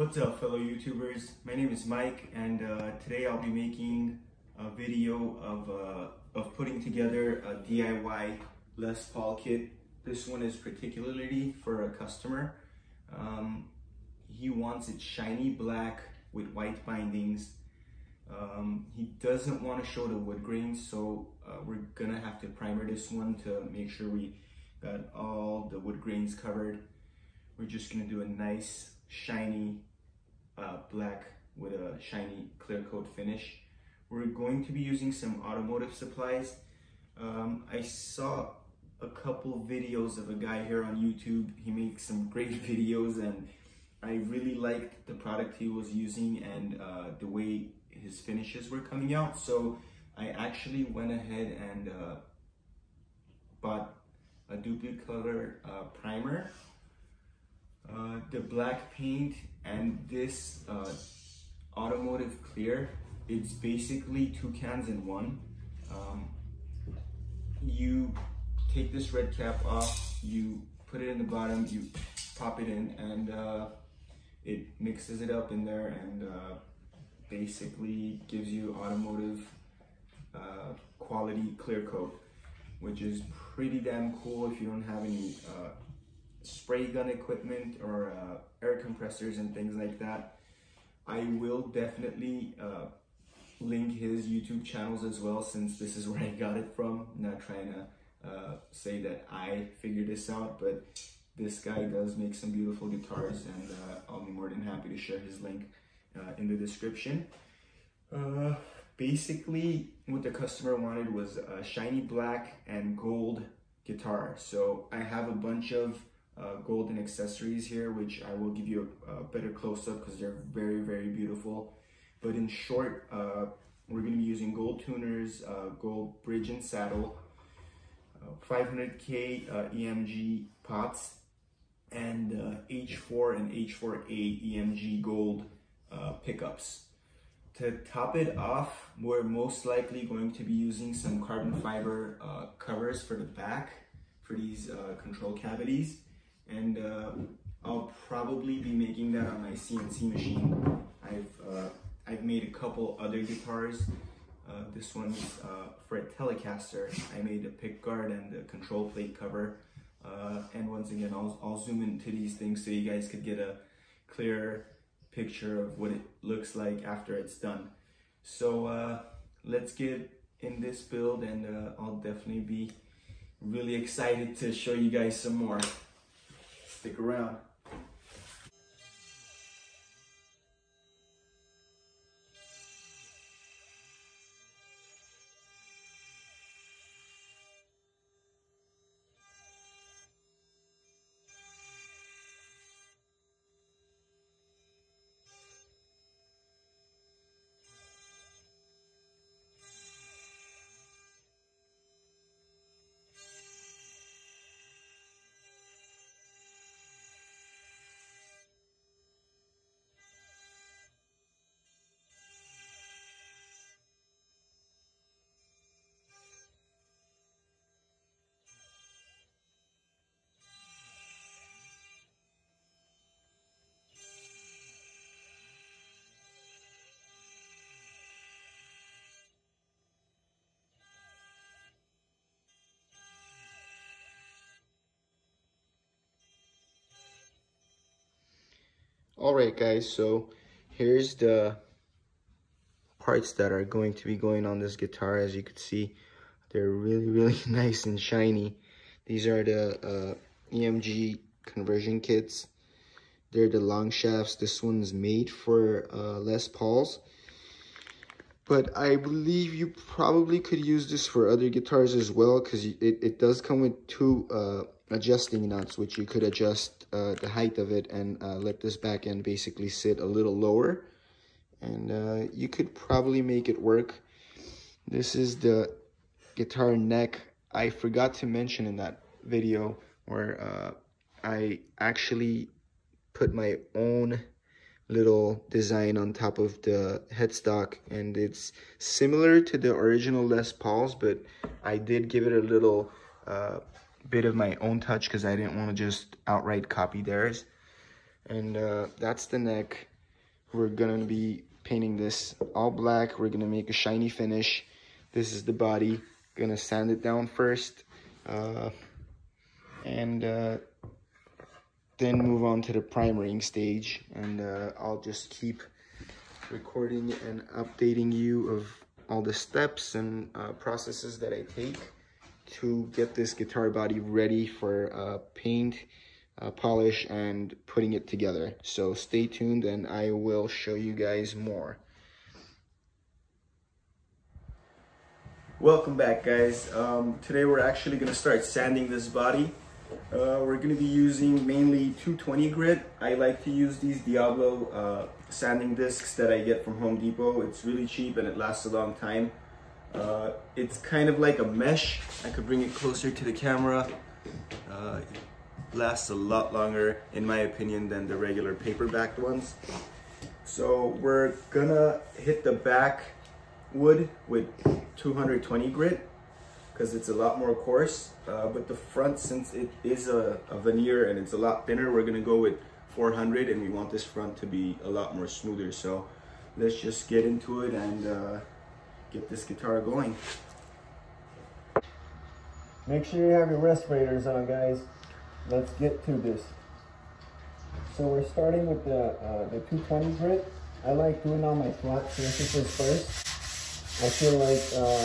What's up fellow YouTubers? My name is Mike and uh, today I'll be making a video of, uh, of putting together a DIY Les Paul kit. This one is particularly for a customer. Um, he wants it shiny black with white bindings. Um, he doesn't want to show the wood grains so uh, we're gonna have to primer this one to make sure we got all the wood grains covered. We're just gonna do a nice shiny uh, black with a shiny clear coat finish. We're going to be using some automotive supplies. Um, I saw a couple videos of a guy here on YouTube. He makes some great videos and I really liked the product he was using and uh, the way his finishes were coming out. So I actually went ahead and uh, bought a DupliColor uh, primer uh, the black paint and this uh, automotive clear it's basically two cans in one. Um, you take this red cap off you put it in the bottom you pop it in and uh, it mixes it up in there and uh, basically gives you automotive uh, quality clear coat which is pretty damn cool if you don't have any spray gun equipment or uh, air compressors and things like that. I will definitely uh, link his YouTube channels as well since this is where I got it from. I'm not trying to uh, say that I figured this out, but this guy does make some beautiful guitars and uh, I'll be more than happy to share his link uh, in the description. Uh, basically, what the customer wanted was a shiny black and gold guitar. So I have a bunch of uh, golden accessories here, which I will give you a, a better close-up because they're very, very beautiful. But in short, uh, we're going to be using gold tuners, uh, gold bridge and saddle, 500K uh, uh, EMG pots, and H4 uh, and H4A EMG gold pickups. To top it off, we're most likely going to be using some carbon fiber covers for the back for these control cavities and uh, I'll probably be making that on my CNC machine. I've uh, I've made a couple other guitars. Uh, this one's uh, for a Telecaster. I made a pick guard and a control plate cover. Uh, and once again, I'll, I'll zoom into these things so you guys could get a clearer picture of what it looks like after it's done. So uh, let's get in this build and I'll definitely be really excited to show you guys some more. Stick around. Alright guys, so here's the parts that are going to be going on this guitar. As you can see, they're really, really nice and shiny. These are the uh, EMG conversion kits. They're the long shafts. This one's made for uh, Les Pauls. But I believe you probably could use this for other guitars as well because it, it does come with two uh, adjusting nuts, which you could adjust uh, the height of it and uh, let this back end basically sit a little lower. And uh, you could probably make it work. This is the guitar neck. I forgot to mention in that video where uh, I actually put my own little design on top of the headstock and it's similar to the original Les Pauls but I did give it a little uh, bit of my own touch because I didn't want to just outright copy theirs. And uh, that's the neck. we're gonna be painting this all black. We're gonna make a shiny finish. This is the body. Gonna sand it down first. Uh, and uh, then move on to the primering stage. And uh, I'll just keep recording and updating you of all the steps and uh, processes that I take to get this guitar body ready for uh, paint, uh, polish, and putting it together. So stay tuned and I will show you guys more. Welcome back guys. Um, today we're actually going to start sanding this body. Uh, we're going to be using mainly 220 grit. I like to use these Diablo uh, sanding discs that I get from Home Depot. It's really cheap and it lasts a long time. Uh, it's kind of like a mesh. I could bring it closer to the camera. Uh, lasts a lot longer, in my opinion, than the regular paper-backed ones. So we're gonna hit the back wood with 220 grit because it's a lot more coarse. Uh, but the front, since it is a, a, veneer and it's a lot thinner, we're gonna go with 400 and we want this front to be a lot more smoother. So let's just get into it and uh, get this guitar going. Make sure you have your respirators on, guys. Let's get to this. So we're starting with the, uh, the 220 grit. I like doing all my flat surfaces first. I feel like uh,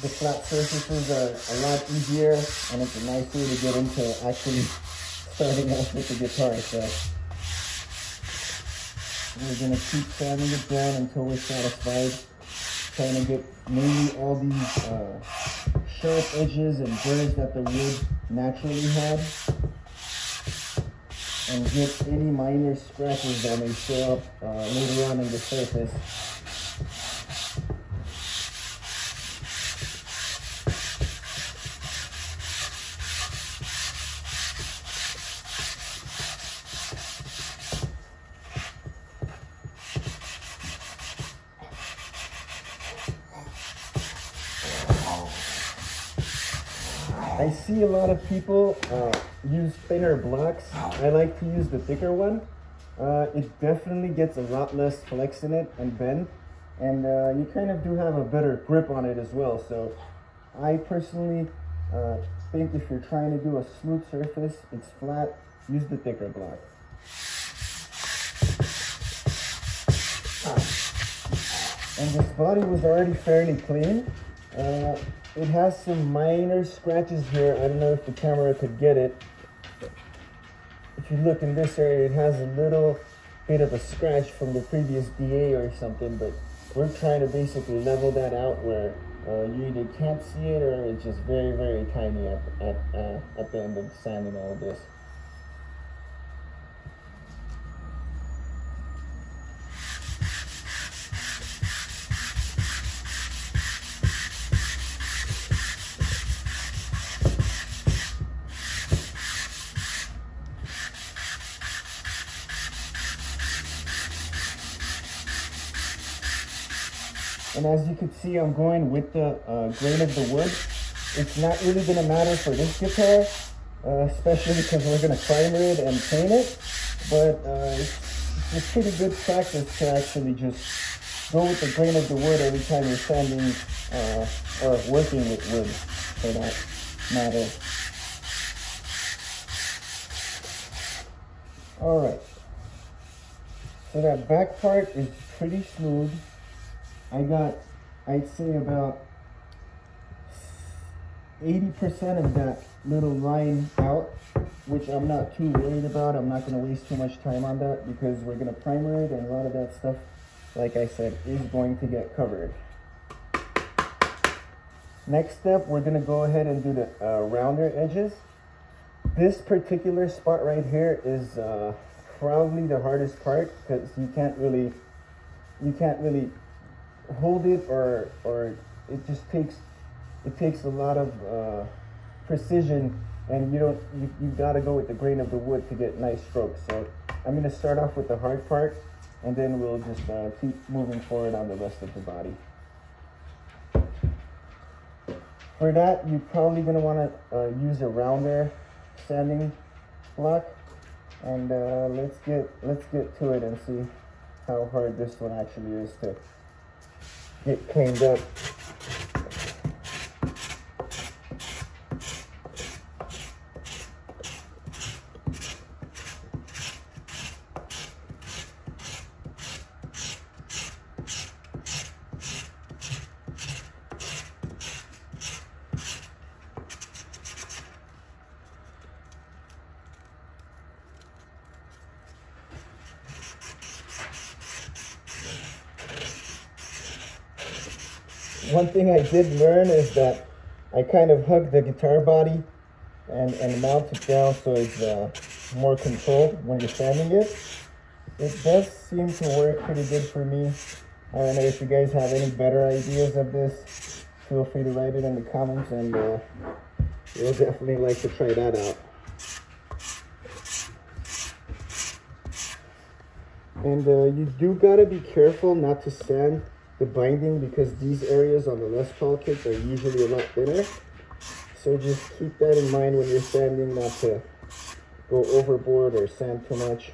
the flat surfaces are a lot easier and it's a nice way to get into actually starting off with the guitar. So we're gonna keep sanding it down until we're satisfied. Trying to get mainly all these uh, sharp edges and burrs that the wood naturally had. And get any minor scratches that may show up uh, later on in the surface. I see a lot of people uh, use thinner blocks. I like to use the thicker one. Uh, it definitely gets a lot less flex in it and bend. And uh, you kind of do have a better grip on it as well. So I personally uh, think if you're trying to do a smooth surface, it's flat, use the thicker block. And this body was already fairly clean. It has some minor scratches here. I don't know if the camera could get it. If you look in this area, it has a little bit of a scratch from the previous DA or something, but we're trying to basically level that out where uh, you either can't see it or it's just very, very tiny at, at, uh, at the end of sanding all this. And as you can see, I'm going with the uh, grain of the wood. It's not really gonna matter for this guitar, uh, especially because we're gonna primer it and paint it. But uh, it's, it's pretty good practice to actually just go with the grain of the wood every time you're sanding uh, or working with wood for that matter. All right. So that back part is pretty smooth. I got, I'd say about 80% of that little line out, which I'm not too worried about. I'm not going to waste too much time on that because we're going to primer it and a lot of that stuff, like I said, is going to get covered. Next step, we're going to go ahead and do the uh, rounder edges. This particular spot right here is uh, probably the hardest part because you can't really, you can't really hold it or or it just takes it takes a lot of uh, precision and you don't you, you got to go with the grain of the wood to get nice strokes. So i'm going to start off with the hard part and then we'll just uh, keep moving forward on the rest of the body. For that you're probably going to want to uh, use a rounder sanding block And uh, let's get let's get to it and see how hard this one actually is to get cleaned up. one thing I did learn is that I kind of hug the guitar body and, and mount it down so it's uh, more controlled when you're standing it. It does seem to work pretty good for me. I don't know if you guys have any better ideas of this. Feel free to write it in the comments and uh, we'll definitely like to try that out. And uh, you do gotta be careful not to sand the binding because these areas on the Paul kits are usually a lot thinner. So just keep that in mind when you're sanding not to go overboard or sand too much.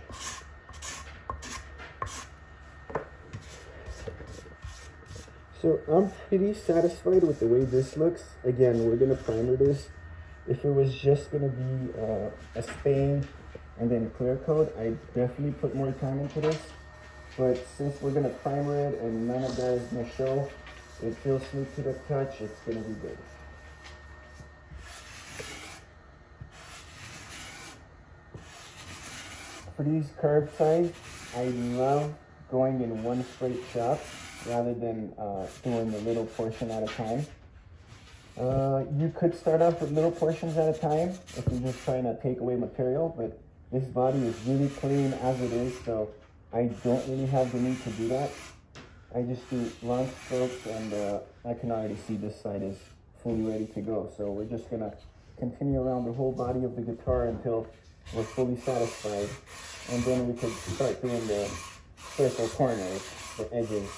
So I'm pretty satisfied with the way this looks. Again, we're gonna primer this. If it was just gonna be uh, a stain and then clear coat, I'd definitely put more time into this. But since we're gonna primer it and none of that is gonna show, it feels smooth to the touch, it's gonna be good. For these curved sides, I love going in one straight shot rather than uh, doing a little portion at a time. Uh, you could start off with little portions at a time if you're just trying to take away material, but this body is really clean as it is, so I don't really have the need to do that. I just do long strokes and uh, I can already see this side is fully ready to go. So we're just gonna continue around the whole body of the guitar until we're fully satisfied. And then we could start doing the circle corners, the edges.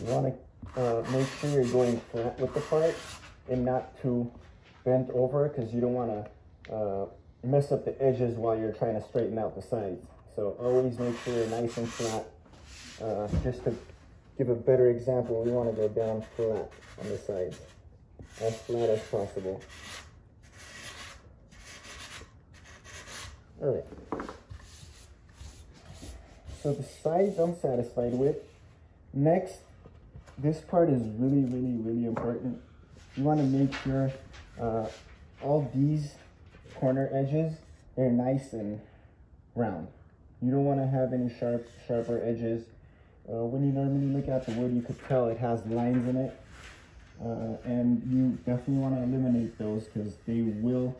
You want to uh, make sure you're going flat with the part and not too bent over because you don't want to uh, mess up the edges while you're trying to straighten out the sides. So always make sure you're nice and flat. Uh, just to give a better example, we want to go down flat on the sides, as flat as possible. All right. So the sides I'm satisfied with. Next, this part is really, really, really important. You want to make sure uh, all these corner edges, they're nice and round. You don't want to have any sharp, sharper edges. Uh, when you normally look at the wood, you could tell it has lines in it. Uh, and you definitely want to eliminate those because they will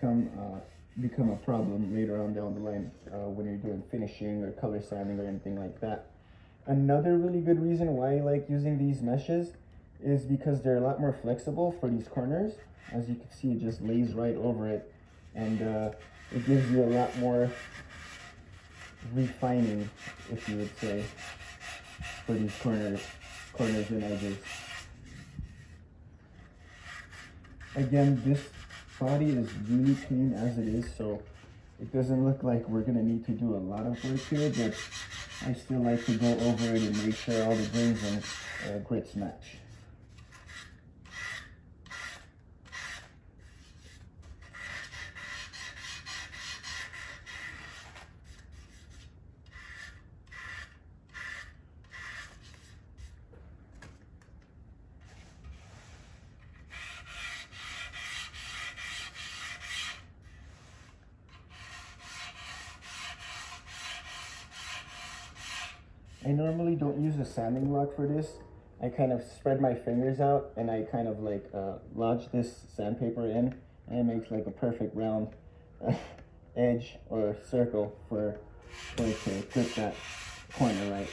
come uh, become a problem later on down the line uh, when you're doing finishing or color sanding or anything like that. Another really good reason why I like using these meshes is because they're a lot more flexible for these corners. As you can see, it just lays right over it and uh, it gives you a lot more refining, if you would say, for these corners, corners and edges. Again, this body is really clean as it is, so it doesn't look like we're gonna need to do a lot of work here, but I still like to go over it and make sure all the grains and uh, grits match. Normally don't use a sanding block for this. I kind of spread my fingers out and I kind of like uh, lodge this sandpaper in and it makes like a perfect round uh, edge or circle for, for it to grip that corner right.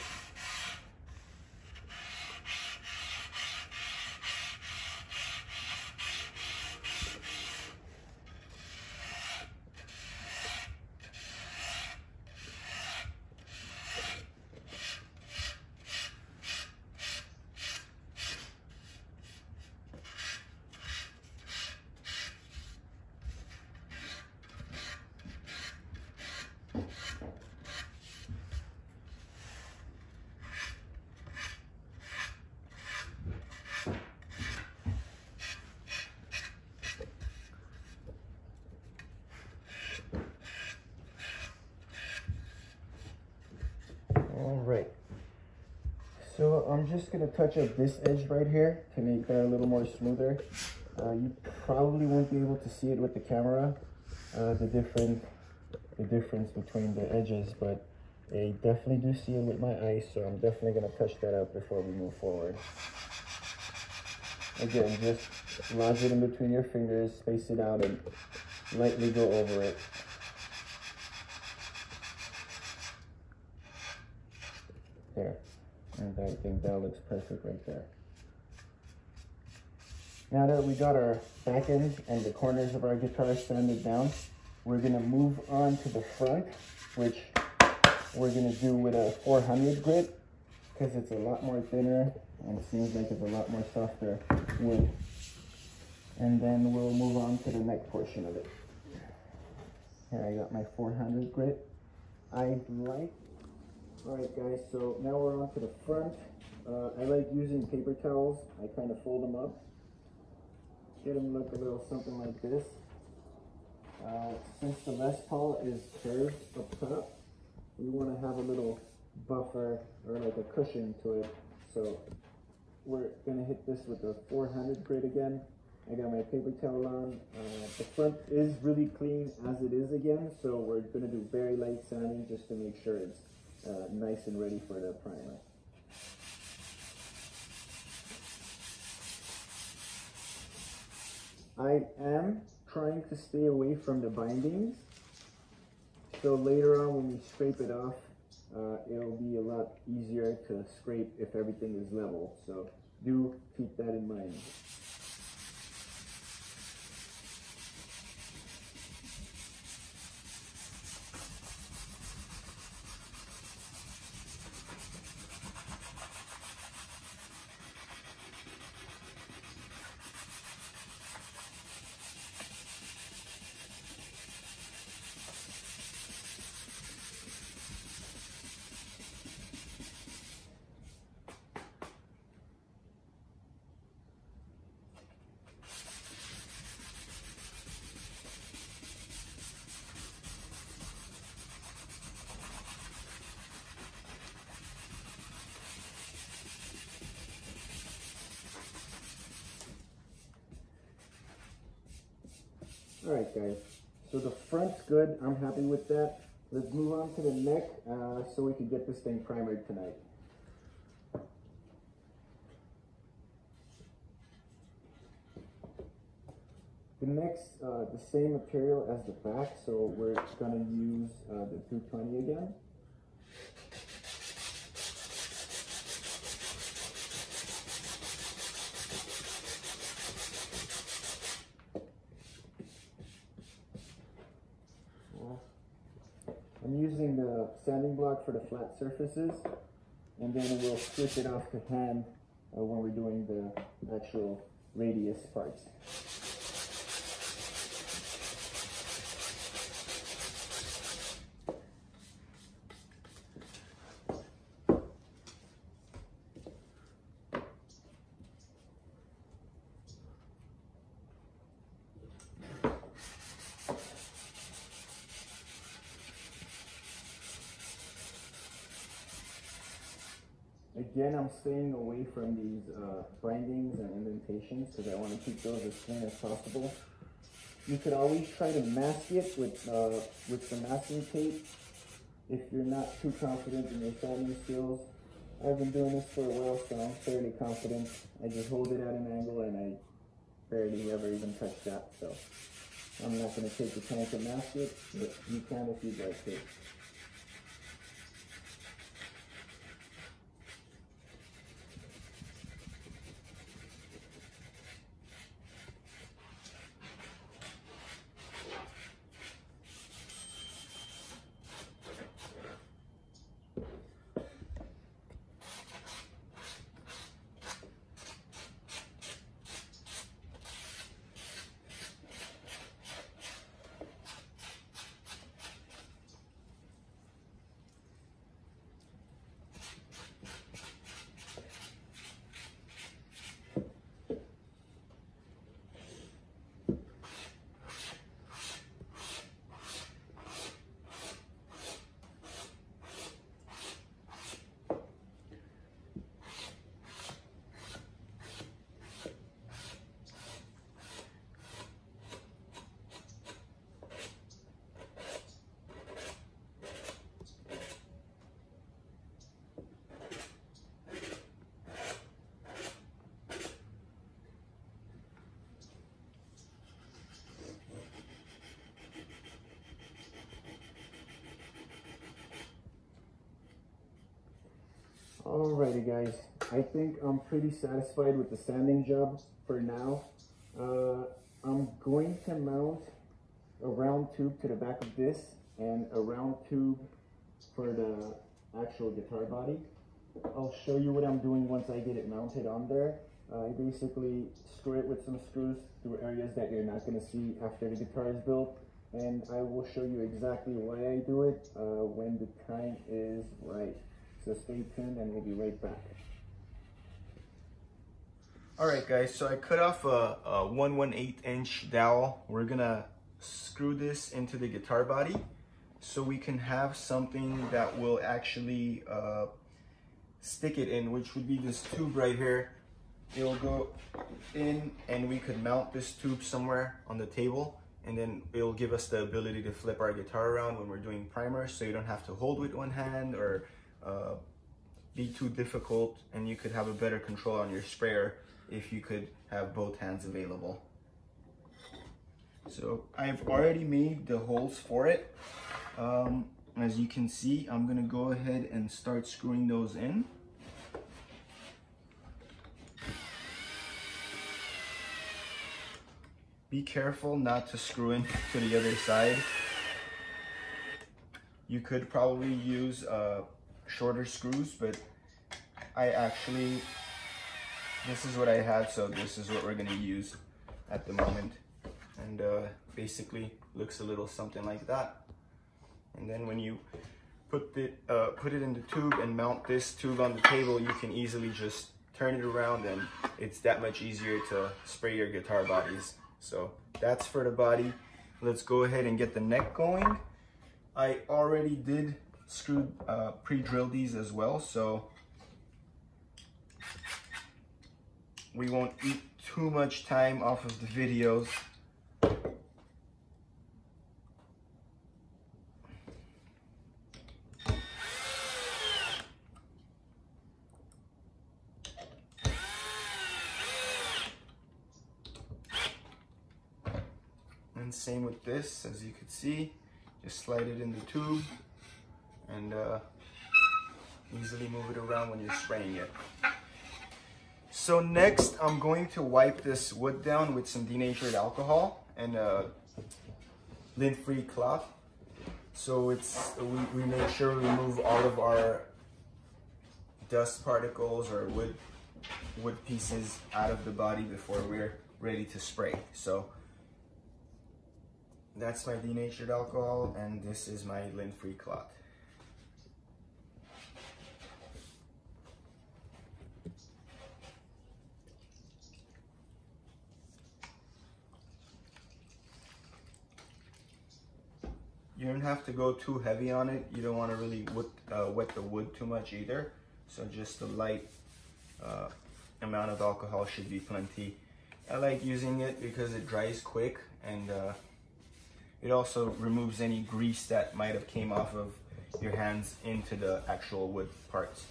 All right. So I'm just gonna touch up this edge right here to make that a little more smoother. Uh, you probably won't be able to see it with the camera, uh, the different, the difference between the edges, but I definitely do see it with my eyes, so I'm definitely gonna touch that up before we move forward. Again, just lodge it in between your fingers, space it out, and lightly go over it. There. And I think that looks perfect right there. Now that we got our back end and the corners of our guitar sanded down, we're gonna move on to the front, which we're gonna do with a 400 grit because it's a lot more thinner and seems like it's a lot more softer wood. And then we'll move on to the neck portion of it. Here I got my 400 grit. I like Alright guys, so now we're on to the front. Uh, I like using paper towels. I kind of fold them up. Get them look a little something like this. Uh, since the Les Paul is curved up top, we want to have a little buffer or like a cushion to it. So we're going to hit this with a 400 grit again. I got my paper towel on. Uh, the front is really clean as it is again, so we're going to do very light sanding just to make sure it's uh, nice and ready for the primer. I am trying to stay away from the bindings. So later on when we scrape it off, uh, it'll be a lot easier to scrape if everything is level. So do keep that in mind. Alright guys, so the front's good, I'm happy with that. Let's move on to the neck uh, so we can get this thing primered tonight. The neck's uh, the same material as the back, so we're gonna use uh, the 220 again. I'm using the sanding block for the flat surfaces and then we'll switch it off to hand uh, when we're doing the actual radius parts. Again, I'm staying away from these uh, bindings and indentations because I want to keep those as clean as possible. You could always try to mask it with, uh, with some masking tape if you're not too confident in your sanding skills. I've been doing this for a while, so I'm fairly confident. I just hold it at an angle and I barely ever even touch that, so I'm not going to take the time to mask it, but you can if you'd like to. Alrighty guys, I think I'm pretty satisfied with the sanding job for now. Uh, I'm going to mount a round tube to the back of this and a round tube for the actual guitar body. I'll show you what I'm doing once I get it mounted on there. I basically screw it with some screws through areas that you're not going to see after the guitar is built and I will show you exactly why I do it uh, when the time is right. So stay tuned and we'll be right back. All right guys, so I cut off a, a 1 1 8 inch dowel. We're gonna screw this into the guitar body so we can have something that will actually uh, stick it in, which would be this tube right here. It'll go in and we could mount this tube somewhere on the table and then it'll give us the ability to flip our guitar around when we're doing primer so you don't have to hold with one hand or uh, be too difficult and you could have a better control on your sprayer if you could have both hands available. So I've already made the holes for it. Um, as you can see, I'm gonna go ahead and start screwing those in. Be careful not to screw in to the other side. You could probably use uh, shorter screws, but I actually, this is what I had, so this is what we're gonna use at the moment. And uh, basically looks a little something like that. And then when you put it, uh, put it in the tube and mount this tube on the table, you can easily just turn it around and it's that much easier to spray your guitar bodies. So that's for the body. Let's go ahead and get the neck going. I already did screw, uh, pre-drill these as well, so we won't eat too much time off of the videos. And same with this, as you can see, just slide it in the tube and uh, easily move it around when you're spraying it. So next, I'm going to wipe this wood down with some denatured alcohol and a lint-free cloth. So it's we, we make sure we remove all of our dust particles or wood wood pieces out of the body before we're ready to spray. So that's my denatured alcohol and this is my lint-free cloth. You don't have to go too heavy on it. You don't want to really wet, uh, wet the wood too much either. So just a light uh, amount of alcohol should be plenty. I like using it because it dries quick and uh, it also removes any grease that might have came off of your hands into the actual wood parts.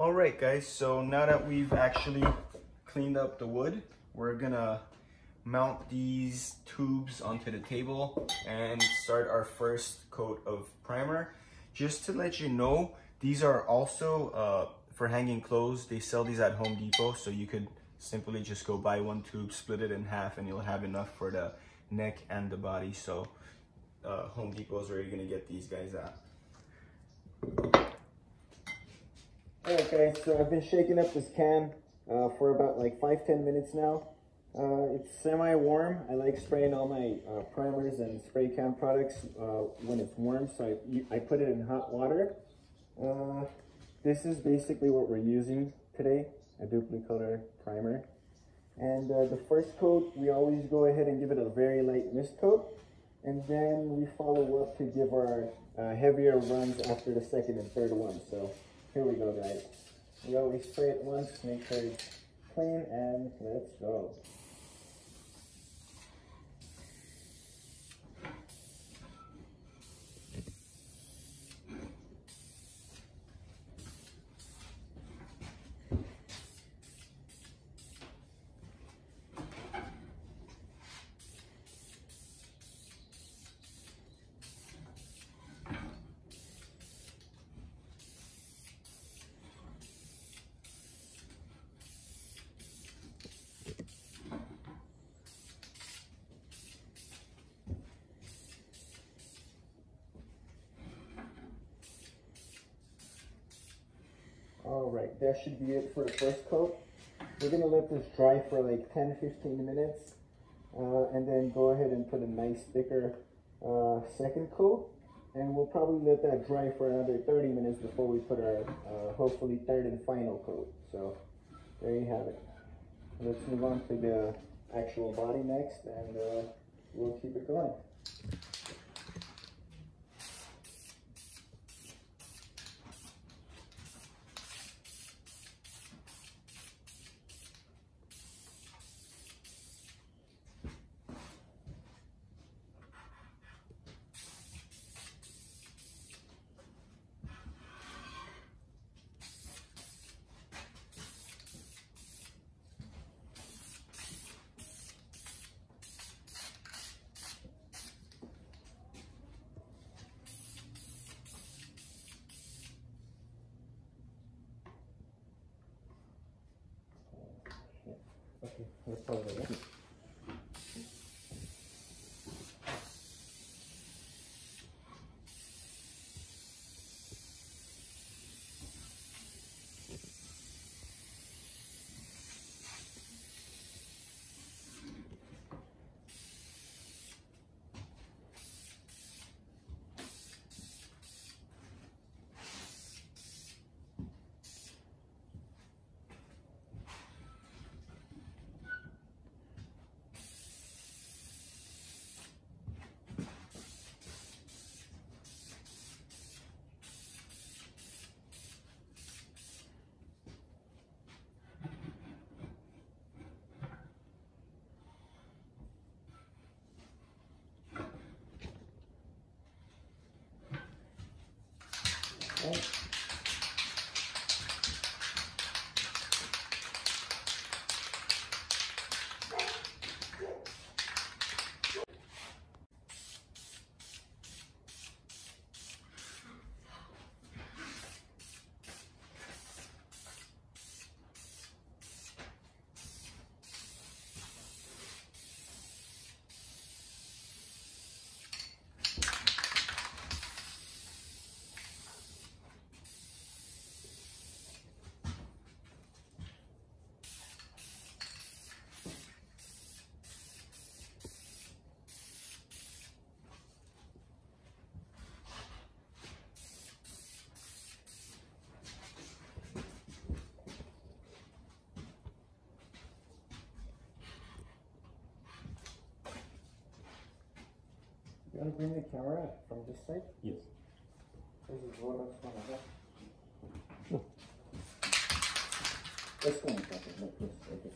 All right, guys, so now that we've actually cleaned up the wood, we're gonna mount these tubes onto the table and start our first coat of primer. Just to let you know, these are also uh, for hanging clothes. They sell these at Home Depot, so you could simply just go buy one tube, split it in half, and you'll have enough for the neck and the body. So uh, Home Depot is where you're gonna get these guys at. Okay, so I've been shaking up this can uh, for about like five, 10 minutes now. Uh, it's semi-warm. I like spraying all my uh, primers and spray can products uh, when it's warm, so I, I put it in hot water. Uh, this is basically what we're using today, a duplicolor primer. And uh, the first coat, we always go ahead and give it a very light mist coat. And then we follow up to give our heavier runs after the second and third one. So here we go, guys. We always spray it once, make sure it's clean, and let's go. All right, that should be it for the first coat. We're gonna let this dry for like 10, 15 minutes, uh, and then go ahead and put a nice thicker uh, second coat. And we'll probably let that dry for another 30 minutes before we put our, uh, hopefully, third and final coat. So, there you have it. Let's move on to the actual body next, and uh, we'll keep it going. You want to bring the camera from this side? Yes. This is what I was gonna have. This one, okay, no, this, okay.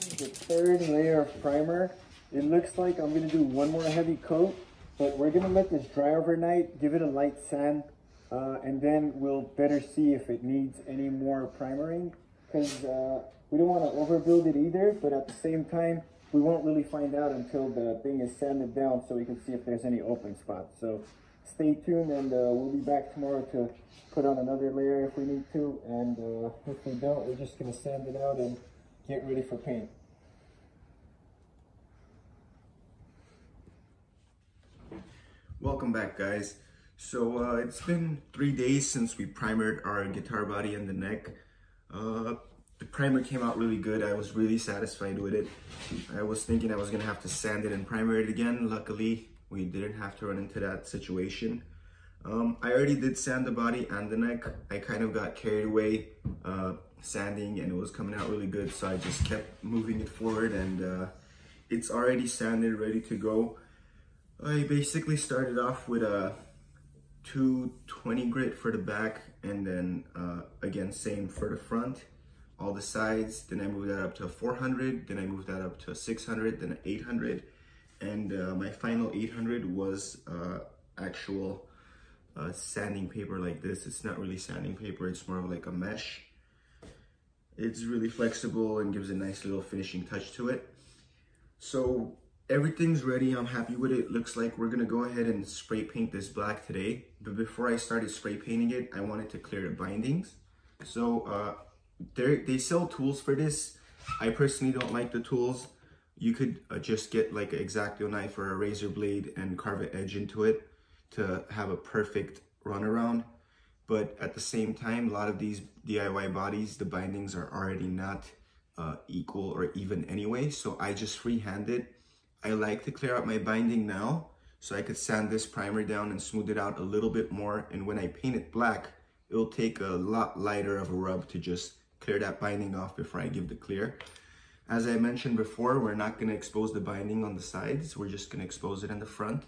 The third layer of primer. It looks like I'm gonna do one more heavy coat, but we're gonna let this dry overnight, give it a light sand, uh, and then we'll better see if it needs any more primering, because uh, we don't wanna overbuild it either, but at the same time, we won't really find out until the thing is sanded down so we can see if there's any open spots. So stay tuned and uh, we'll be back tomorrow to put on another layer if we need to. And uh, if we don't, we're just gonna sand it out and get ready for paint. Welcome back guys. So uh, it's been three days since we primered our guitar body and the neck. Uh, the primer came out really good. I was really satisfied with it. I was thinking I was gonna have to sand it and primer it again. Luckily, we didn't have to run into that situation. Um, I already did sand the body and the neck. I kind of got carried away uh, sanding and it was coming out really good. So I just kept moving it forward and uh, it's already sanded, ready to go. I basically started off with a 220 grit for the back and then uh, again, same for the front all the sides. Then I moved that up to 400. Then I moved that up to 600, then 800. And uh, my final 800 was uh, actual uh, sanding paper like this. It's not really sanding paper. It's more of like a mesh. It's really flexible and gives a nice little finishing touch to it. So everything's ready. I'm happy with it. Looks like we're gonna go ahead and spray paint this black today. But before I started spray painting it, I wanted to clear the bindings. So uh, they sell tools for this. I personally don't like the tools. You could uh, just get like an X-Acto knife or a razor blade and carve an edge into it to have a perfect runaround. But at the same time, a lot of these DIY bodies, the bindings are already not uh, equal or even anyway. So I just freehand it. I like to clear out my binding now so I could sand this primer down and smooth it out a little bit more. And when I paint it black, it'll take a lot lighter of a rub to just clear that binding off before I give the clear. As I mentioned before, we're not gonna expose the binding on the sides. We're just gonna expose it in the front.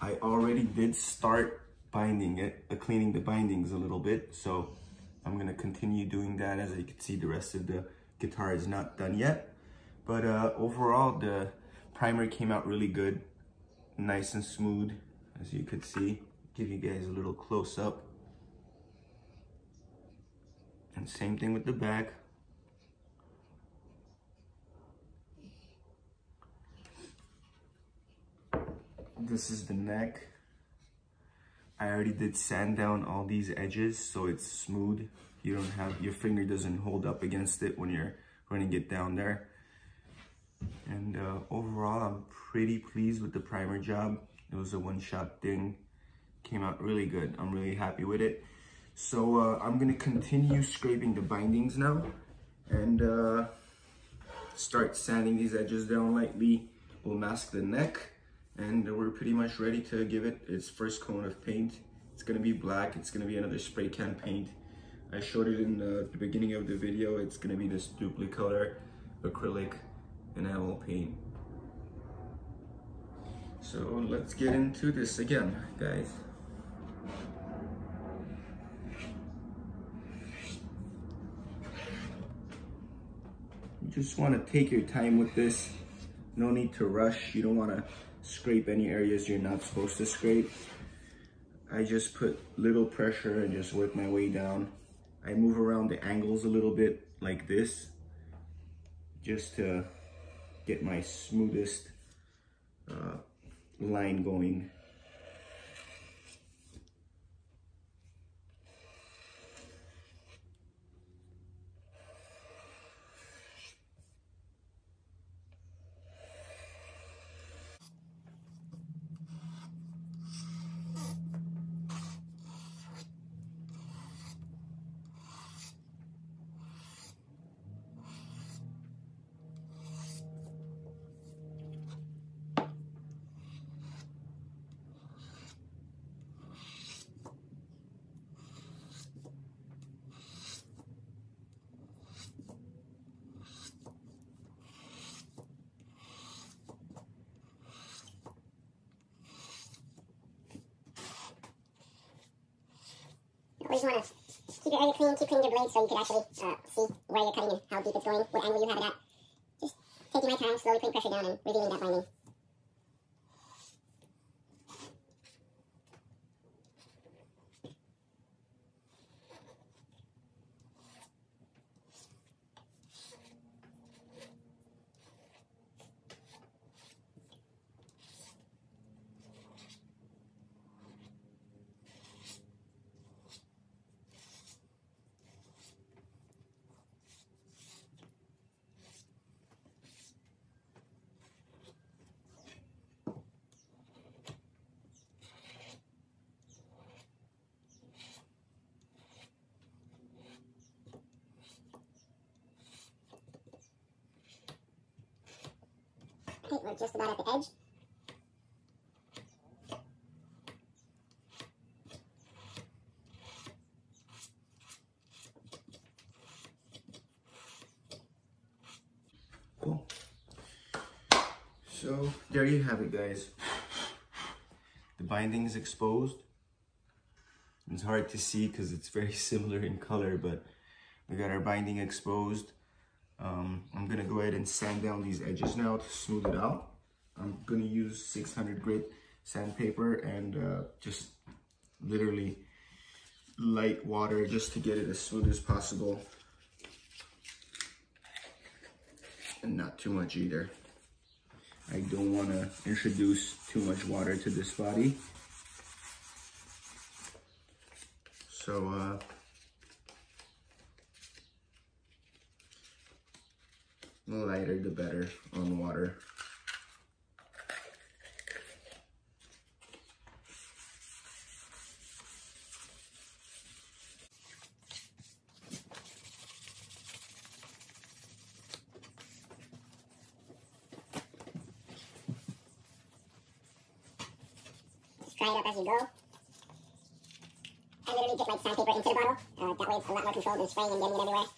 I already did start binding it, uh, cleaning the bindings a little bit. So I'm gonna continue doing that. As you can see, the rest of the guitar is not done yet. But uh, overall, the primer came out really good. Nice and smooth, as you could see. Give you guys a little close up. And same thing with the back. This is the neck. I already did sand down all these edges so it's smooth. You don't have, your finger doesn't hold up against it when you're running it down there. And uh, overall, I'm pretty pleased with the primer job. It was a one-shot thing. Came out really good. I'm really happy with it. So uh, I'm gonna continue scraping the bindings now and uh, start sanding these edges down lightly. We'll mask the neck and we're pretty much ready to give it its first coat of paint. It's gonna be black, it's gonna be another spray can paint. I showed it in the, the beginning of the video. It's gonna be this Dupli-Color acrylic enamel paint. So let's get into this again, guys. You just want to take your time with this. No need to rush. You don't want to scrape any areas you're not supposed to scrape. I just put little pressure and just work my way down. I move around the angles a little bit like this just to get my smoothest uh, line going. always want to keep clean, your blade so you can actually uh, see where you're cutting and how deep it's going, what angle you have it at. Just taking my time, slowly putting pressure down and revealing that binding. Okay, we're just about at the edge. Cool. So there you have it, guys. The binding is exposed. It's hard to see because it's very similar in color, but we got our binding exposed. Um, I'm gonna go ahead and sand down these edges now to smooth it out. I'm gonna use 600 grit sandpaper and uh, just literally light water just to get it as smooth as possible. And not too much either. I don't wanna introduce too much water to this body. So, uh, The lighter the better on water. Just dry it up as you go. I literally dip like sandpaper into the bottle. Uh, that way it's a lot more controlled than spraying and getting it everywhere.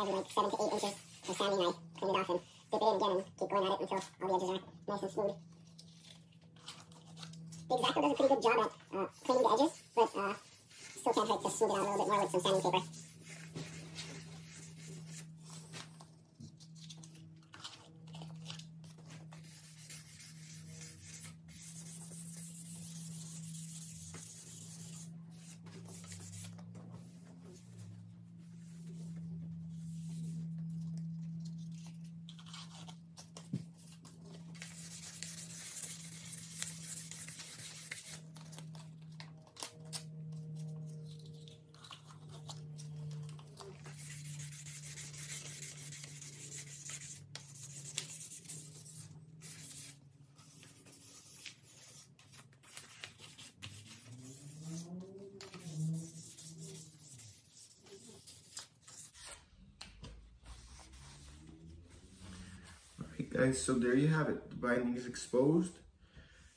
Every like seven to eight inches of sanding, I clean it off and dip it in again and keep going at it until all the edges are nice and smooth. The X-Acto does a pretty good job at uh, cleaning the edges, but uh, still can't hurt to smooth it out a little bit more with some sanding paper. Alright so there you have it. The binding is exposed.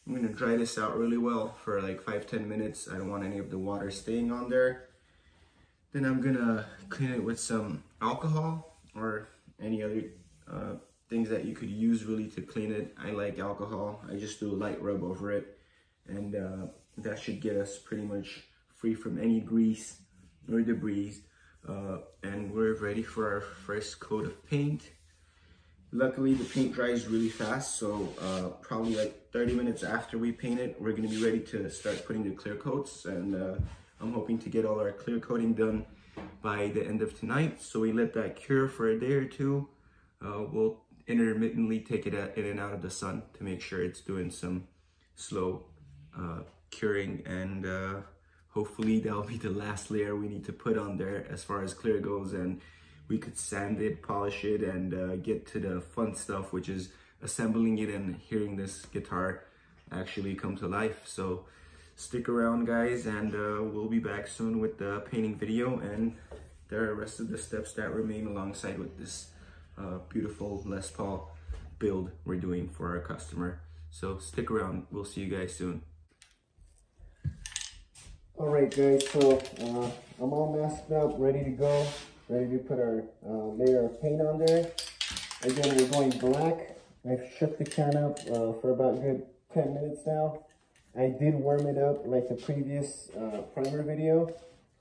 I'm gonna dry this out really well for like 5-10 minutes. I don't want any of the water staying on there. Then I'm gonna clean it with some alcohol or any other uh, things that you could use really to clean it. I like alcohol. I just do a light rub over it and uh, that should get us pretty much free from any grease or debris. Uh, and we're ready for our first coat of paint. Luckily, the paint dries really fast, so uh, probably like 30 minutes after we paint it, we're gonna be ready to start putting the clear coats. And uh, I'm hoping to get all our clear coating done by the end of tonight. So we let that cure for a day or two. Uh, we'll intermittently take it in and out of the sun to make sure it's doing some slow uh, curing and uh, hopefully that'll be the last layer we need to put on there as far as clear goes and we could sand it, polish it, and uh, get to the fun stuff, which is assembling it and hearing this guitar actually come to life. So stick around guys and uh, we'll be back soon with the painting video and there are rest of the steps that remain alongside with this uh, beautiful Les Paul build we're doing for our customer. So stick around, we'll see you guys soon. All right, guys, so uh, I'm all masked up, ready to go, ready to put our uh, layer of paint on there. Again, we're going black. I've shook the can up uh, for about good 10 minutes now. I did warm it up like the previous uh, primer video.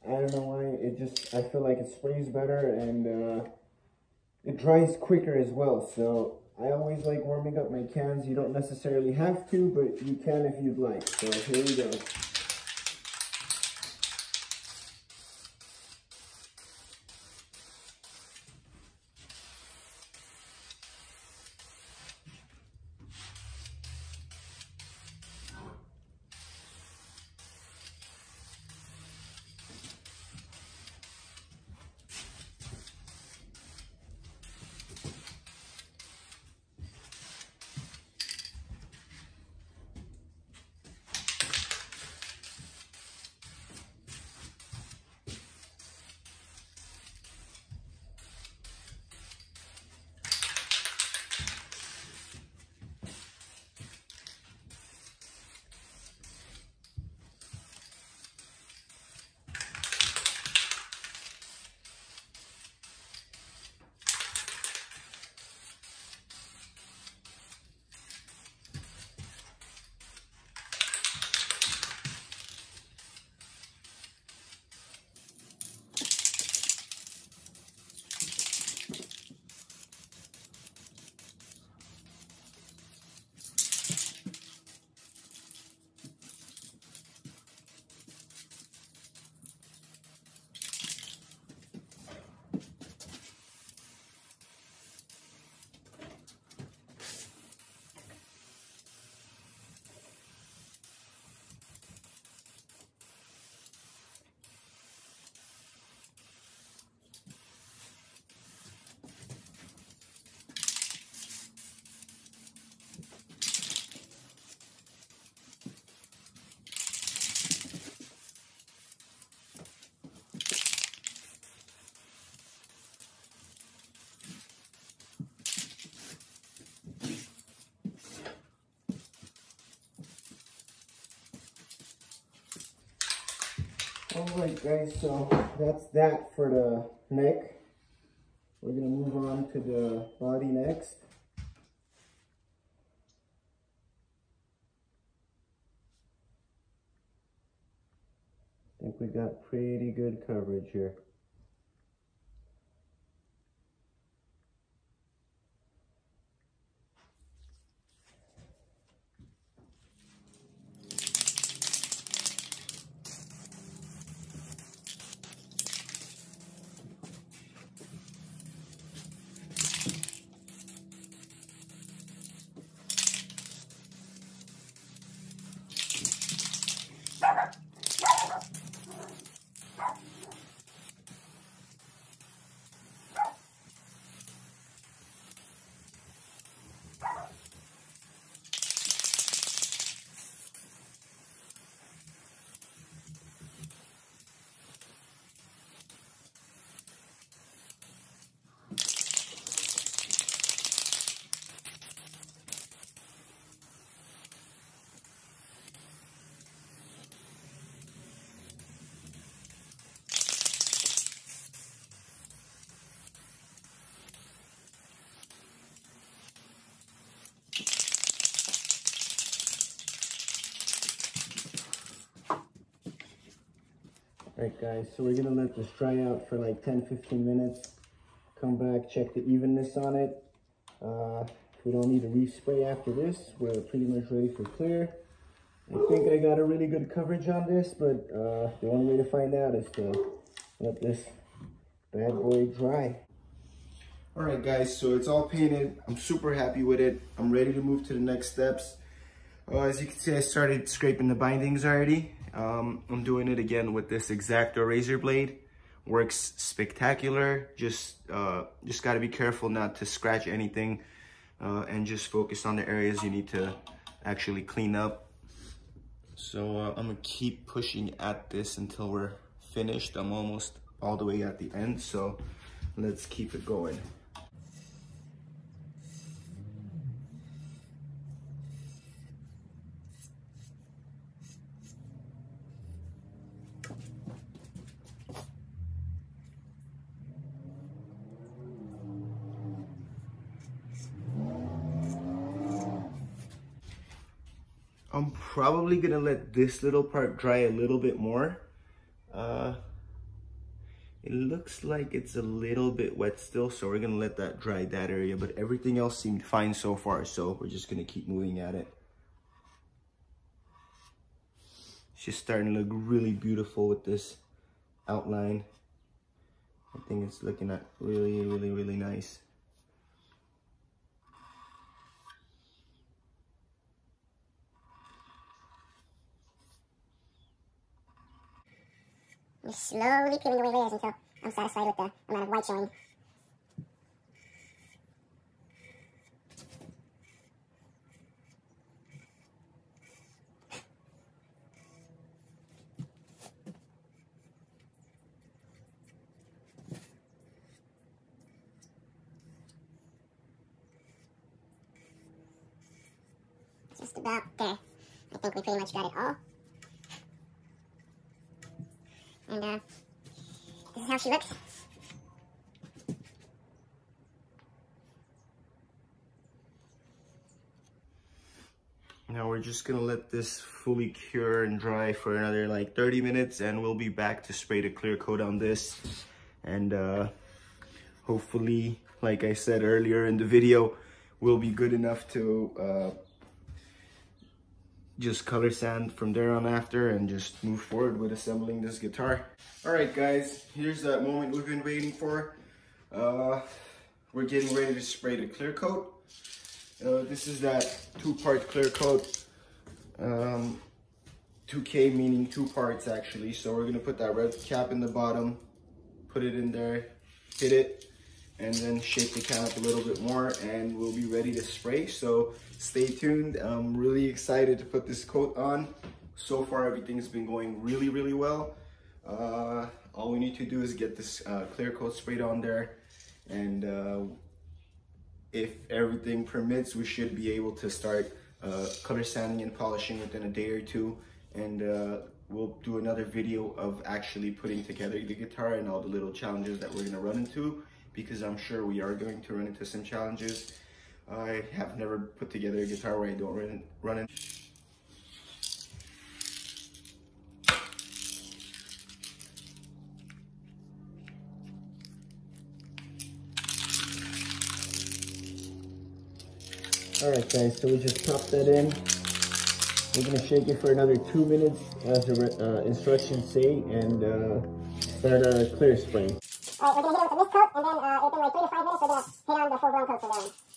I don't know why, it just, I feel like it sprays better and uh, it dries quicker as well. So I always like warming up my cans. You don't necessarily have to, but you can if you'd like. So here we go. Alright guys, so that's that for the neck. We're to move on to the body next. I think we got pretty good coverage here. Alright guys, so we're gonna let this dry out for like 10-15 minutes. Come back, check the evenness on it. Uh, we don't need to respray after this, we're pretty much ready for clear. I think I got a really good coverage on this, but uh, the only way to find out is to let this bad boy dry. Alright guys, so it's all painted. I'm super happy with it. I'm ready to move to the next steps. Uh, as you can see, I started scraping the bindings already. Um, I'm doing it again with this X-Acto razor blade. Works spectacular. Just, uh, just gotta be careful not to scratch anything uh, and just focus on the areas you need to actually clean up. So uh, I'm gonna keep pushing at this until we're finished. I'm almost all the way at the end, so let's keep it going. I'm probably gonna let this little part dry a little bit more. Uh, It looks like it's a little bit wet still, so we're gonna let that dry that area, but everything else seemed fine so far, so we're just gonna keep moving at it. Just starting to look really beautiful with this outline. I think it's looking at really, really, really nice. Just slowly peeling away layers until I'm satisfied with the amount of white showing. Just about there. I think we pretty much got it all. And uh, this is how she looks. Now we're just gonna let this fully cure and dry for another like 30 minutes and we'll be back to spray the clear coat on this. And uh, hopefully, like I said earlier in the video, will be good enough to uh, just color sand from there on after and just move forward with assembling this guitar. All right, guys, here's that moment we've been waiting for. Uh, we're getting ready to spray the clear coat. Uh, this is that two-part clear coat. Um, 2K meaning two parts actually. So we're gonna put that red cap in the bottom, put it in there, hit it, and then shake the can up a little bit more and we'll be ready to spray. So stay tuned. I'm really excited to put this coat on. So far, everything's been going really, really well. Uh, all we need to do is get this uh, clear coat sprayed on there. And uh, if everything permits, we should be able to start uh, color sanding and polishing within a day or two. And uh, we'll do another video of actually putting together the guitar and all the little challenges that we're gonna run into because I'm sure we are going to run into some challenges. I have never put together a guitar where I don't run, run in. All right, guys, so we just popped that in. We're gonna shake it for another two minutes as the uh, instructions say and uh, start our clear spray. Alright, we're gonna hit it with the mist coat, and then uh, within like three to five minutes, we're gonna hit on the full grown coat for.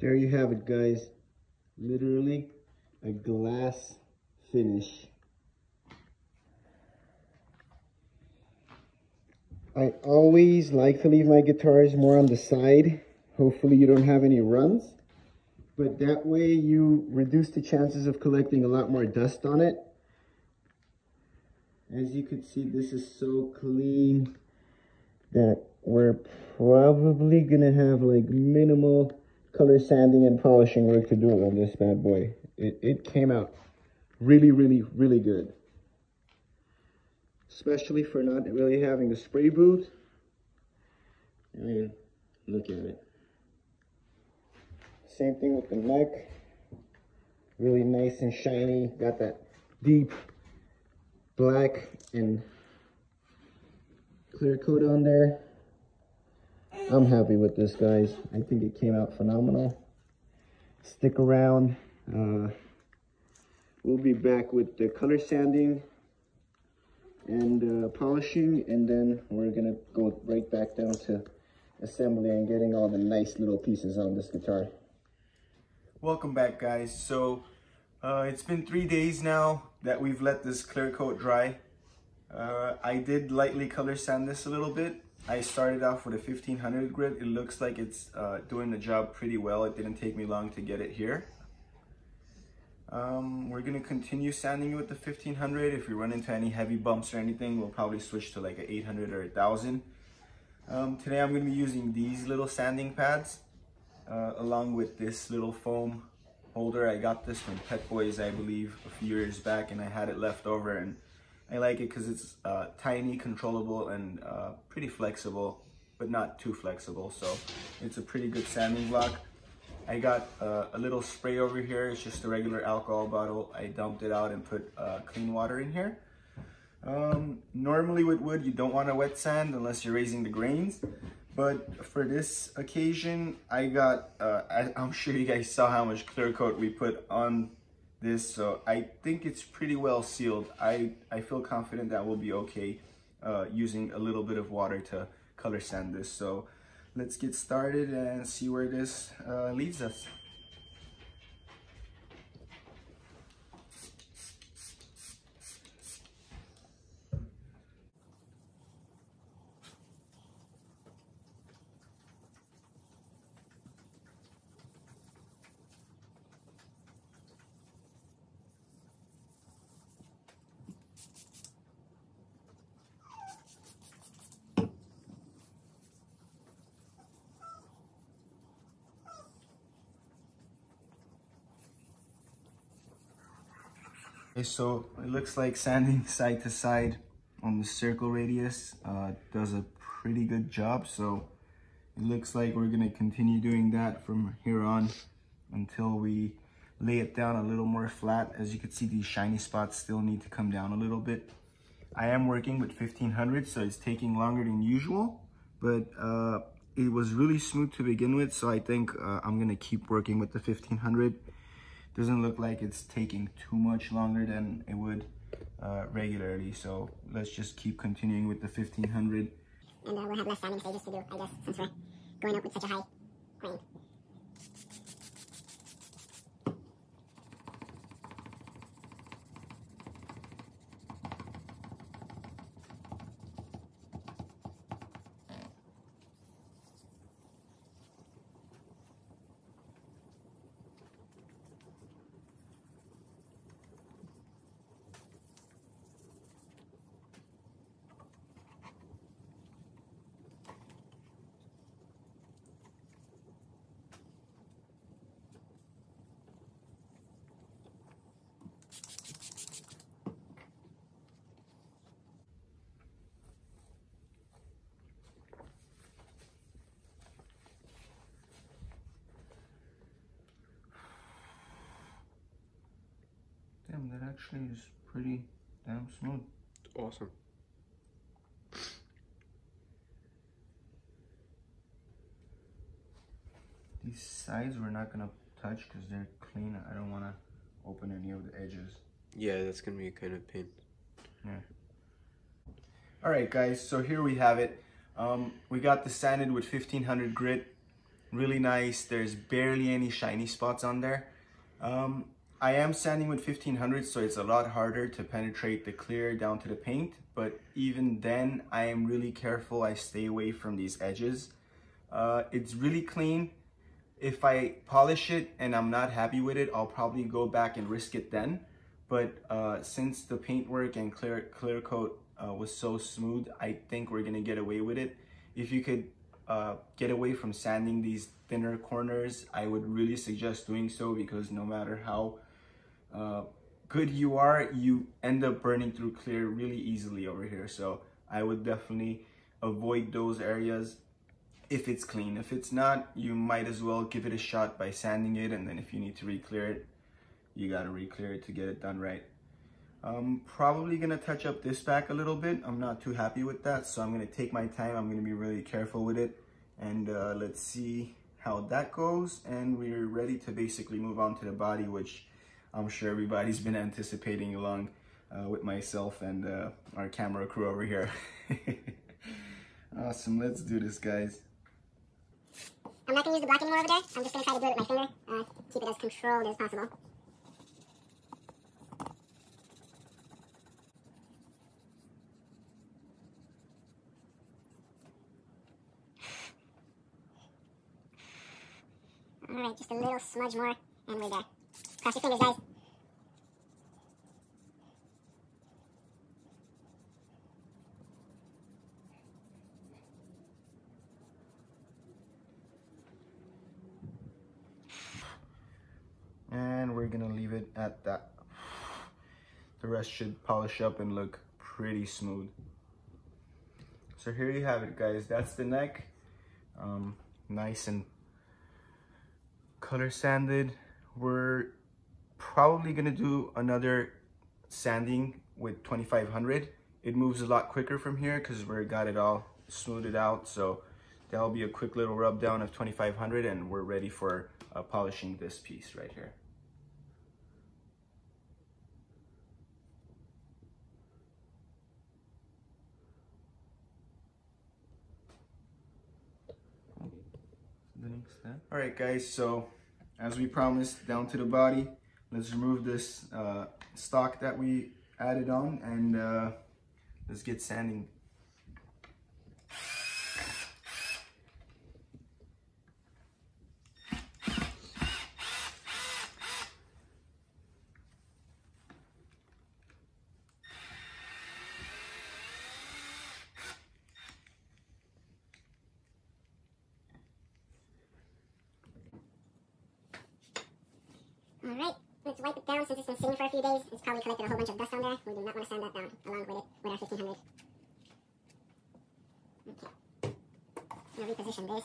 There you have it guys. Literally a glass finish. I always like to leave my guitars more on the side. Hopefully you don't have any runs. But that way you reduce the chances of collecting a lot more dust on it. As you can see this is so clean that we're probably gonna have like minimal color sanding and polishing work to do on this bad boy. It, it came out really, really, really good. Especially for not really having a spray booth. I mean, look at it. Same thing with the neck. Really nice and shiny. Got that deep black and clear coat on there. I'm happy with this, guys. I think it came out phenomenal. Stick around. Uh, we'll be back with the color sanding and uh, polishing, and then we're gonna go right back down to assembly and getting all the nice little pieces on this guitar. Welcome back, guys. So, uh, it's been three days now that we've let this clear coat dry. Uh, I did lightly color sand this a little bit I started off with a 1500 grit. It looks like it's uh, doing the job pretty well. It didn't take me long to get it here. Um, we're gonna continue sanding it with the 1500. If we run into any heavy bumps or anything, we'll probably switch to like a 800 or a 1000. Um, today I'm gonna be using these little sanding pads uh, along with this little foam holder. I got this from Pep Boys, I believe, a few years back and I had it left over and I like it because it's uh, tiny, controllable, and uh, pretty flexible, but not too flexible. So it's a pretty good sanding block. I got uh, a little spray over here. It's just a regular alcohol bottle. I dumped it out and put uh, clean water in here. Um, normally with wood, you don't want to wet sand unless you're raising the grains. But for this occasion, I got, uh, I, I'm sure you guys saw how much clear coat we put on this so I think it's pretty well sealed. I I feel confident that will be okay uh, using a little bit of water to color sand this. So let's get started and see where this uh, leads us Okay, so it looks like sanding side to side on the circle radius uh, does a pretty good job. So it looks like we're gonna continue doing that from here on until we lay it down a little more flat. As you can see, these shiny spots still need to come down a little bit. I am working with 1500, so it's taking longer than usual, but uh, it was really smooth to begin with. So I think uh, I'm gonna keep working with the 1500 doesn't look like it's taking too much longer than it would uh, regularly. So let's just keep continuing with the 1500. And uh, we'll have less sanding stages to do, I guess, since we're going up with such a high grain. Damn, that actually is pretty damn smooth. Awesome. These sides we're not gonna touch because they're clean. I don't wanna open any of the edges. Yeah, that's gonna be a kind of pain. Yeah. All right, guys. So here we have it. Um, we got the sanded with 1500 grit. really nice. There's barely any shiny spots on there. Um, I am sanding with 1500, so it's a lot harder to penetrate the clear down to the paint. But even then, I am really careful. I stay away from these edges. Uh, it's really clean. If I polish it and I'm not happy with it, I'll probably go back and risk it then. But uh, since the paintwork and clear, clear coat uh, was so smooth, I think we're gonna get away with it. If you could uh, get away from sanding these thinner corners, I would really suggest doing so because no matter how uh, good you are, you end up burning through clear really easily over here. So I would definitely avoid those areas if it's clean. If it's not, you might as well give it a shot by sanding it and then if you need to re-clear it, you gotta re-clear it to get it done right. I'm probably gonna touch up this back a little bit. I'm not too happy with that, so I'm gonna take my time. I'm gonna be really careful with it. And uh, let's see how that goes. And we're ready to basically move on to the body, which I'm sure everybody's been anticipating along uh, with myself and uh, our camera crew over here. awesome, let's do this, guys. I'm not going to use the block anymore over there. I'm just going to try to do it with my finger. Uh, keep it as controlled as possible. Alright, just a little smudge more, and we're there. Cross your fingers, guys. And we're gonna leave it at that. The rest should polish up and look pretty smooth. So here you have it, guys. That's the neck. Um, nice and color sanded. We're probably gonna do another sanding with 2500. It moves a lot quicker from here because we got it all smoothed out. So that'll be a quick little rub down of 2500 and we're ready for uh, polishing this piece right here. All right, guys, so as we promised, down to the body. Let's remove this uh, stock that we added on and uh, let's get sanding. Alright, let's wipe it down since it's been sitting for a few days. It's probably collected a whole bunch of dust on there. We do not want to sand that down along with it, with our 1500. Okay. I'm going to reposition this.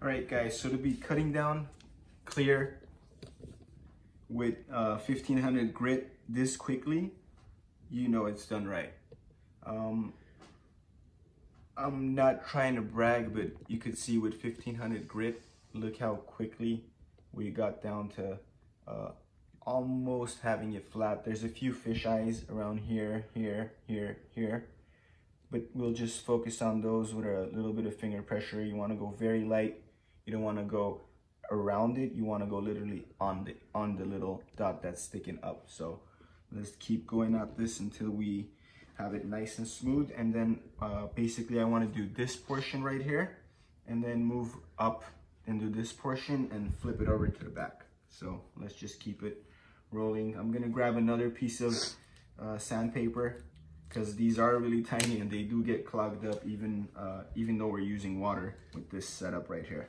All right, guys, so to be cutting down clear with uh, 1500 grit this quickly, you know it's done right. Um, I'm not trying to brag, but you could see with 1500 grit, look how quickly we got down to uh, almost having it flat. There's a few fish eyes around here, here, here, here, but we'll just focus on those with a little bit of finger pressure. You wanna go very light. You don't wanna go around it. You wanna go literally on the, on the little dot that's sticking up. So let's keep going at this until we have it nice and smooth. And then uh, basically I wanna do this portion right here and then move up into this portion and flip it over to the back. So let's just keep it rolling. I'm gonna grab another piece of uh, sandpaper because these are really tiny and they do get clogged up even uh, even though we're using water with this setup right here.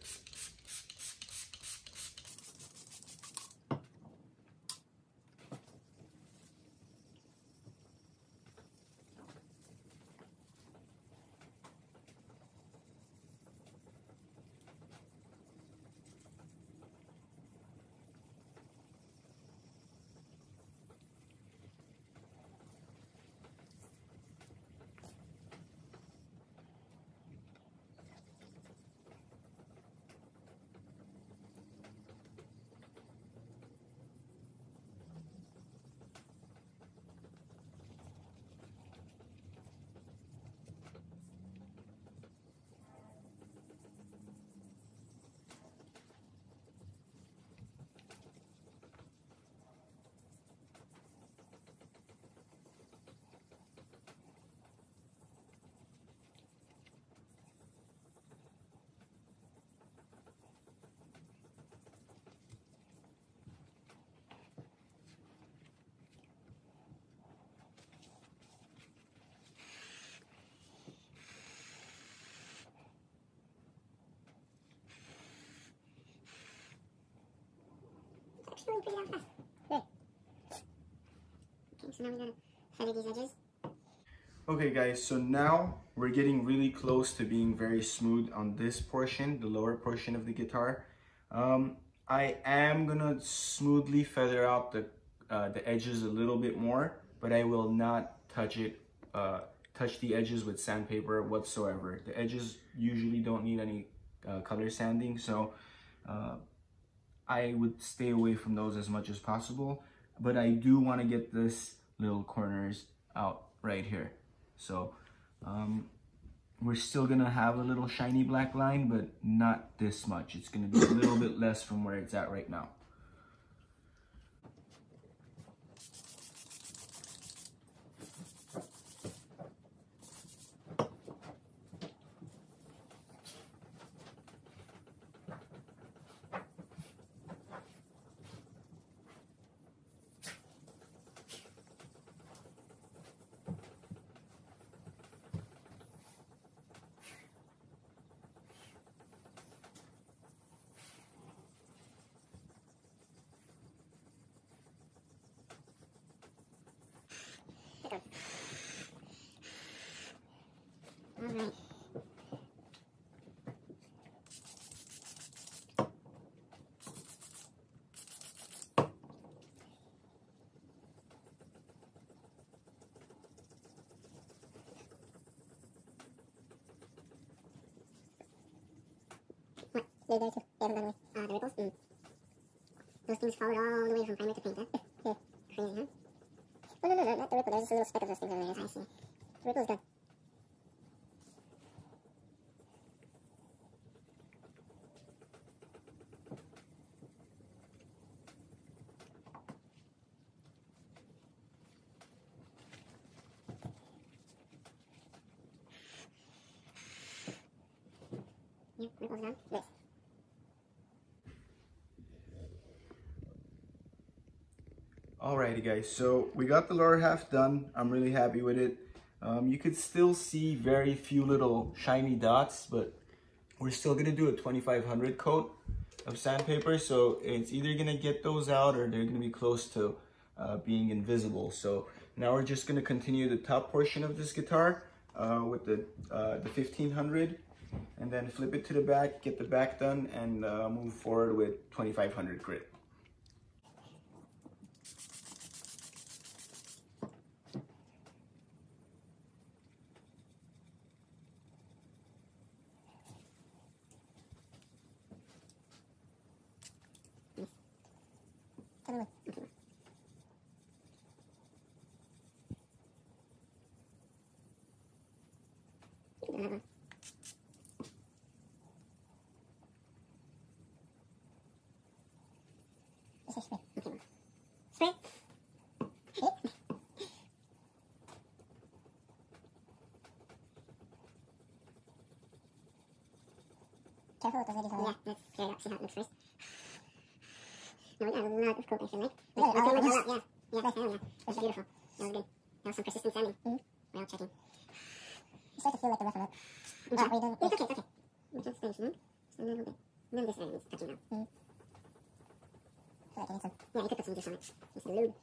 fast. Okay guys, so now we're getting really close to being very smooth on this portion, the lower portion of the guitar. Um, I am gonna smoothly feather out the, uh, the edges a little bit more, but I will not touch it, uh, touch the edges with sandpaper whatsoever. The edges usually don't need any uh, color sanding, so uh, I would stay away from those as much as possible. But I do wanna get this little corners out right here. So um, we're still gonna have a little shiny black line, but not this much. It's gonna be a little bit less from where it's at right now. Alright. They're there too. They haven't gone. Uh, the ripples? Mm. Those things followed all the way from primer to paint, huh? Yeah. Crazy, huh? Oh, no, no, no, not the ripple. There's just a little speck of those things over there. I see. The ripple's good. Yeah, ripple's done. This. Alrighty guys, so we got the lower half done. I'm really happy with it. Um, you could still see very few little shiny dots, but we're still gonna do a 2500 coat of sandpaper. So it's either gonna get those out or they're gonna be close to uh, being invisible. So now we're just gonna continue the top portion of this guitar uh, with the, uh, the 1500 and then flip it to the back, get the back done and uh, move forward with 2500 grit. Totally. Okay. Another one. This is spray. Okay. Spray. Hit. Careful with those edges. Yeah, let's clear it up, see how it looks first. No, lot of coat actually, right? Really? yeah. Yeah, that's, yeah. That's beautiful. That was good. That was some persistent sanding. Mhm. Without checking. You to feel like the it. Yeah, Yeah, we don't- it's okay, it's okay. We're just finishing. Just a little bit. And then this area needs touching now. Like I some. Yeah, you could put some juice on it. Just a lube.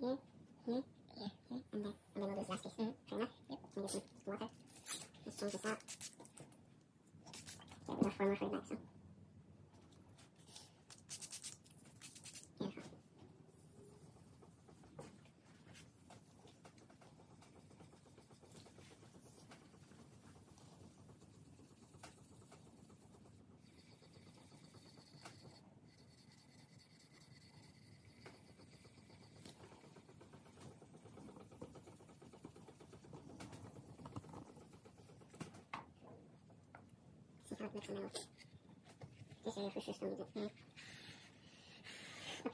Here, here, here, here, and then, and then we'll do this last piece. Mm-hmm. Fair enough? Yep. Let's change this out. Get a little firmer for back, so. Beautiful. kind of mix them out. This area for sure still needs it. Yeah. Up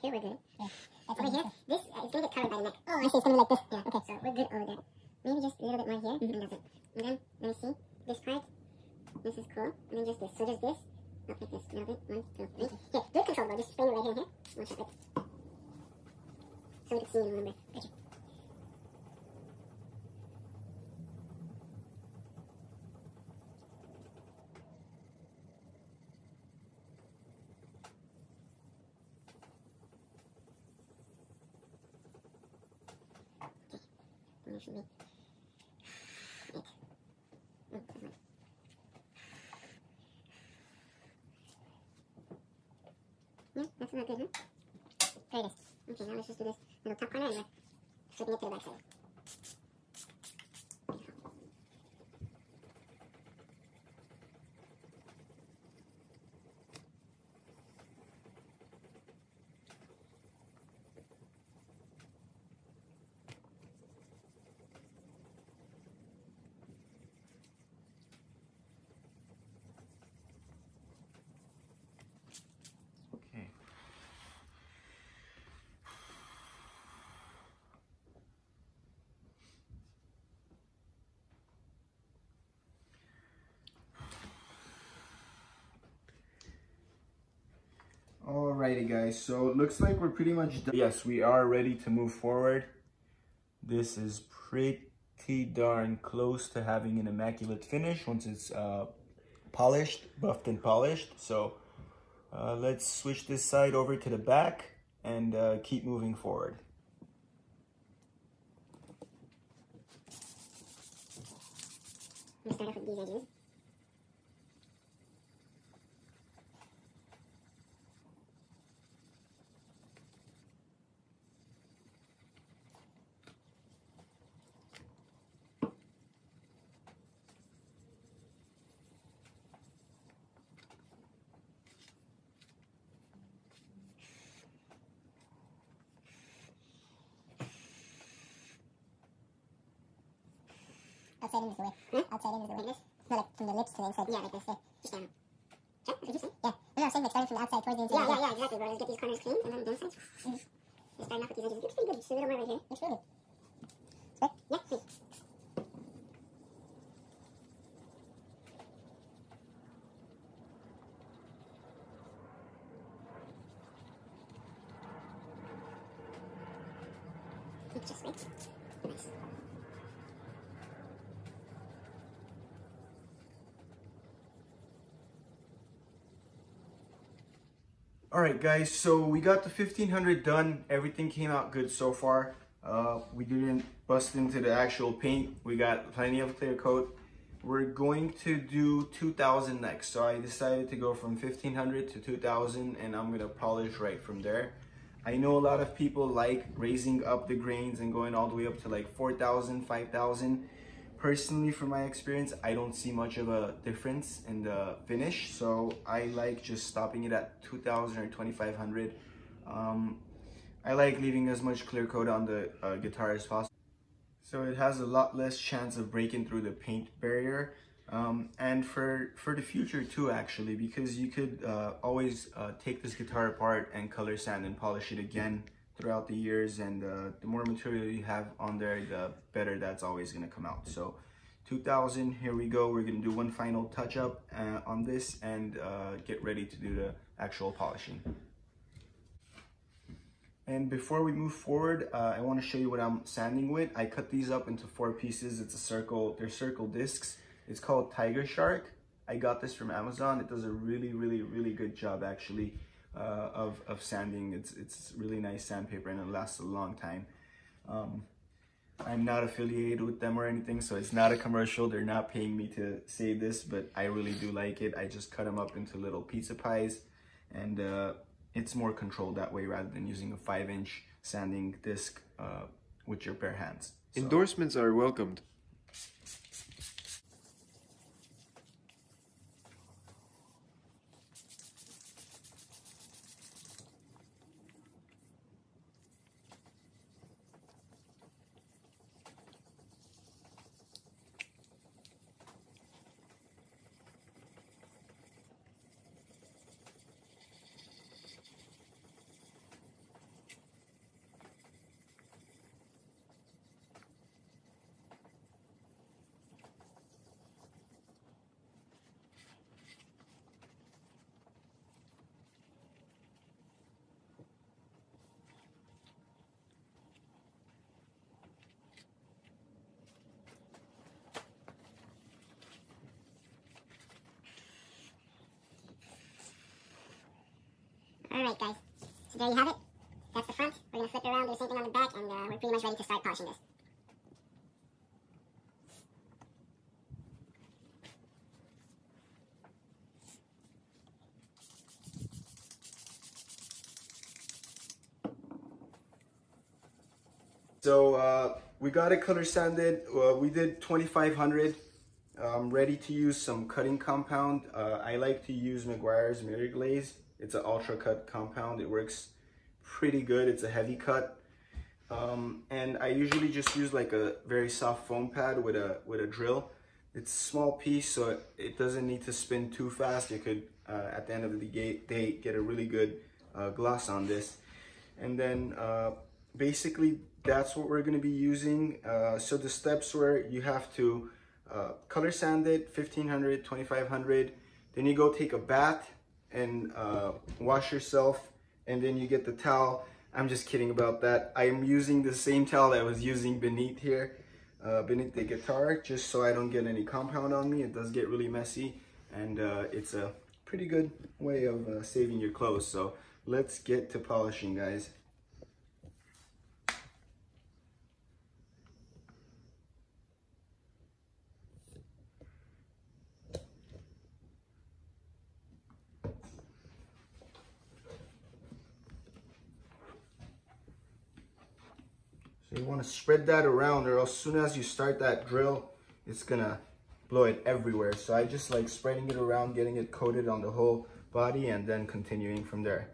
here we're good. Yeah. Over here, this uh, it's gonna get covered by the neck. Oh, I see. It's gonna be like this. Yeah. Okay. So we're good over there. Maybe just a little bit more here, and that's it. And then let me see this part. This is cool. And then just this. So just this. Up like this. A little bit. One, two, three. Here, do it controllable. Just spin it right here and here. One shot it. So we can see and remember. Gotcha. And there should be eight. Mm, that's right. Okay, now let's just do this little top corner and we're flipping it to the back side. Okay. Alrighty guys, so it looks like we're pretty much done. Yes, we are ready to move forward. This is pretty darn close to having an immaculate finish once it's uh, polished, buffed and polished. So uh, let's switch this side over to the back and uh, keep moving forward. Start off with these edges. Outside in is the way. In is the this? No, like from the lips to the inside. Yeah, like this. Yeah. Just down. Sure, what did you say? Yeah. No, no, I'm saying like starting from the outside towards the inside. Yeah, yeah, yeah, exactly, bro. Let's get these corners clean and then the insides. Mhm. Just starting off with these edges. Looks pretty good. Just a little more right here. Looks really good. Yeah, please. It's just right. Nice. All right, guys, so we got the 1500 done. Everything came out good so far. Uh, we didn't bust into the actual paint. We got plenty of clear coat. We're going to do 2000 next. So I decided to go from 1500 to 2000 and I'm gonna polish right from there. I know a lot of people like raising up the grains and going all the way up to like 4000, 5000. Personally, from my experience, I don't see much of a difference in the finish. So I like just stopping it at 2000 or 2500. Um, I like leaving as much clear coat on the uh, guitar as possible. So it has a lot less chance of breaking through the paint barrier. Um, and for, for the future too, actually, because you could uh, always uh, take this guitar apart and color sand and polish it again throughout the years. And uh, the more material you have on there, the better that's always gonna come out. So 2000, here we go. We're gonna do one final touch up uh, on this and uh, get ready to do the actual polishing. And before we move forward, uh, I want to show you what I'm sanding with. I cut these up into four pieces. It's a circle, they're circle discs. It's called Tiger Shark. I got this from Amazon. It does a really, really, really good job actually uh, of, of sanding. It's, it's really nice sandpaper and it lasts a long time. Um, I'm not affiliated with them or anything, so it's not a commercial. They're not paying me to say this, but I really do like it. I just cut them up into little pizza pies and uh, it's more controlled that way rather than using a five inch sanding disc uh, with your bare hands. So- Endorsements are welcomed. Alright guys, so there you have it. That's the front. We're going to flip it around, do the same thing on the back, and uh, we're pretty much ready to start polishing this. So uh, we got it color sanded. Uh, we did 2500. I'm ready to use some cutting compound. Uh, I like to use Meguiar's Mirror Glaze. It's an ultra cut compound. It works pretty good. It's a heavy cut. Um, and I usually just use like a very soft foam pad with a with a drill. It's a small piece, so it, doesn't need to spin too fast. You could, uh, at the end of the day, get a really good uh, gloss on this. And then uh, basically that's what we're gonna be using. Uh, so the steps were you have to uh, color sand it 1500, 2500. Then you go take a bath and uh, wash yourself and then you get the towel. I'm just kidding about that. I am using the same towel that I was using beneath here, uh, beneath the guitar, just so I don't get any compound on me. It does get really messy and uh, it's a pretty good way of uh, saving your clothes. So let's get to polishing guys. So you want to spread that around or as soon as you start that drill, it's gonna blow it everywhere. So I just like spreading it around, getting it coated on the whole body and then continuing from there.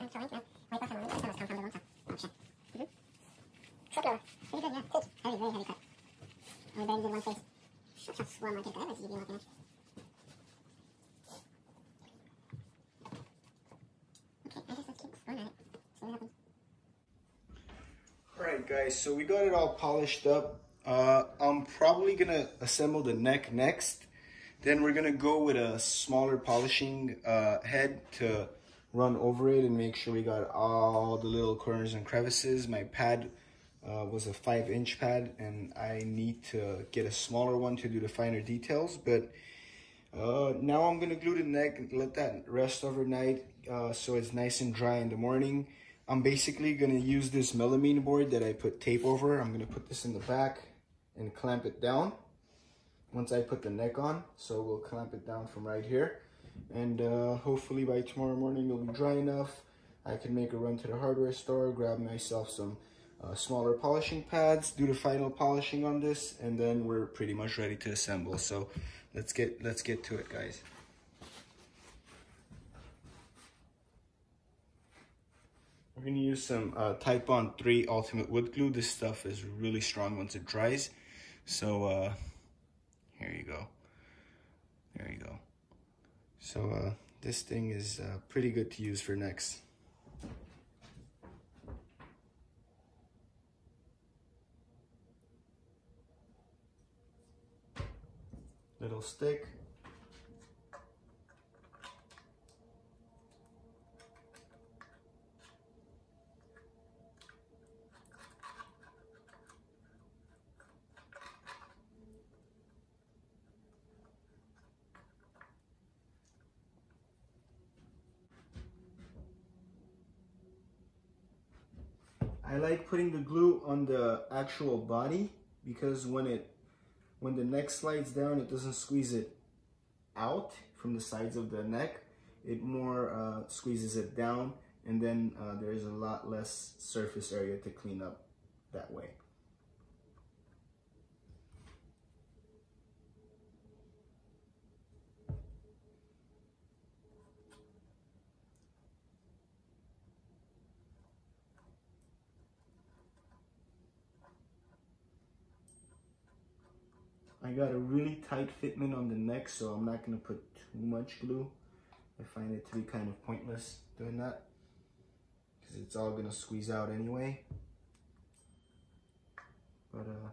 I'm sorry, no. Wipe off some of it. This one was compounded a long time. Oh, shit. Mm-hmm. Flip it over. Pretty good, yeah. Thick. Heavy, very heavy cut. Oh, we barely did one face. Shucks, how slow am I think I was even looking at. Okay, I just let's keep going it. See what happens. All right, guys, so we got it all polished up. Uh, I'm probably gonna assemble the neck next. Then we're gonna go with a smaller polishing uh, head to run over it and make sure we got all the little corners and crevices. My pad uh, was a five inch pad and I need to get a smaller one to do the finer details. But uh, now I'm gonna glue the neck and let that rest overnight uh, so it's nice and dry in the morning. I'm basically gonna use this melamine board that I put tape over. I'm gonna put this in the back and clamp it down once I put the neck on. So we'll clamp it down from right here. And uh, hopefully by tomorrow morning it'll be dry enough. I can make a run to the hardware store, grab myself some uh, smaller polishing pads, do the final polishing on this, and then we're pretty much ready to assemble. So let's get let's get to it, guys. We're gonna use some uh, Titebond 3 Ultimate Wood Glue. This stuff is really strong once it dries. So uh, here you go. There you go. So uh, this thing is uh, pretty good to use for necks. Little stick. I like putting the glue on the actual body because when it when the neck slides down it doesn't squeeze it out from the sides of the neck it more uh, squeezes it down and then uh, there's a lot less surface area to clean up that way. I got a really tight fitment on the neck, so I'm not gonna put too much glue. I find it to be kind of pointless doing that because it's all gonna squeeze out anyway. But uh,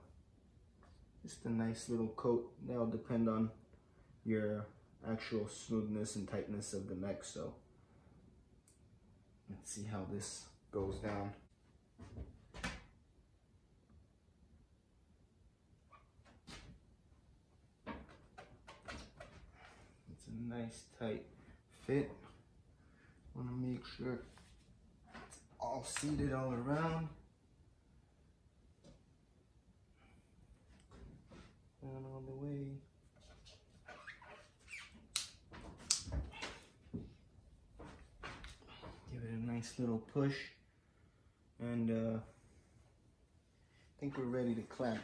just a nice little coat. That'll depend on your actual smoothness and tightness of the neck. So let's see how this goes down. A nice tight fit. Want to make sure it's all seated all around. Down all the way. Give it a nice little push. And uh, I think we're ready to clamp.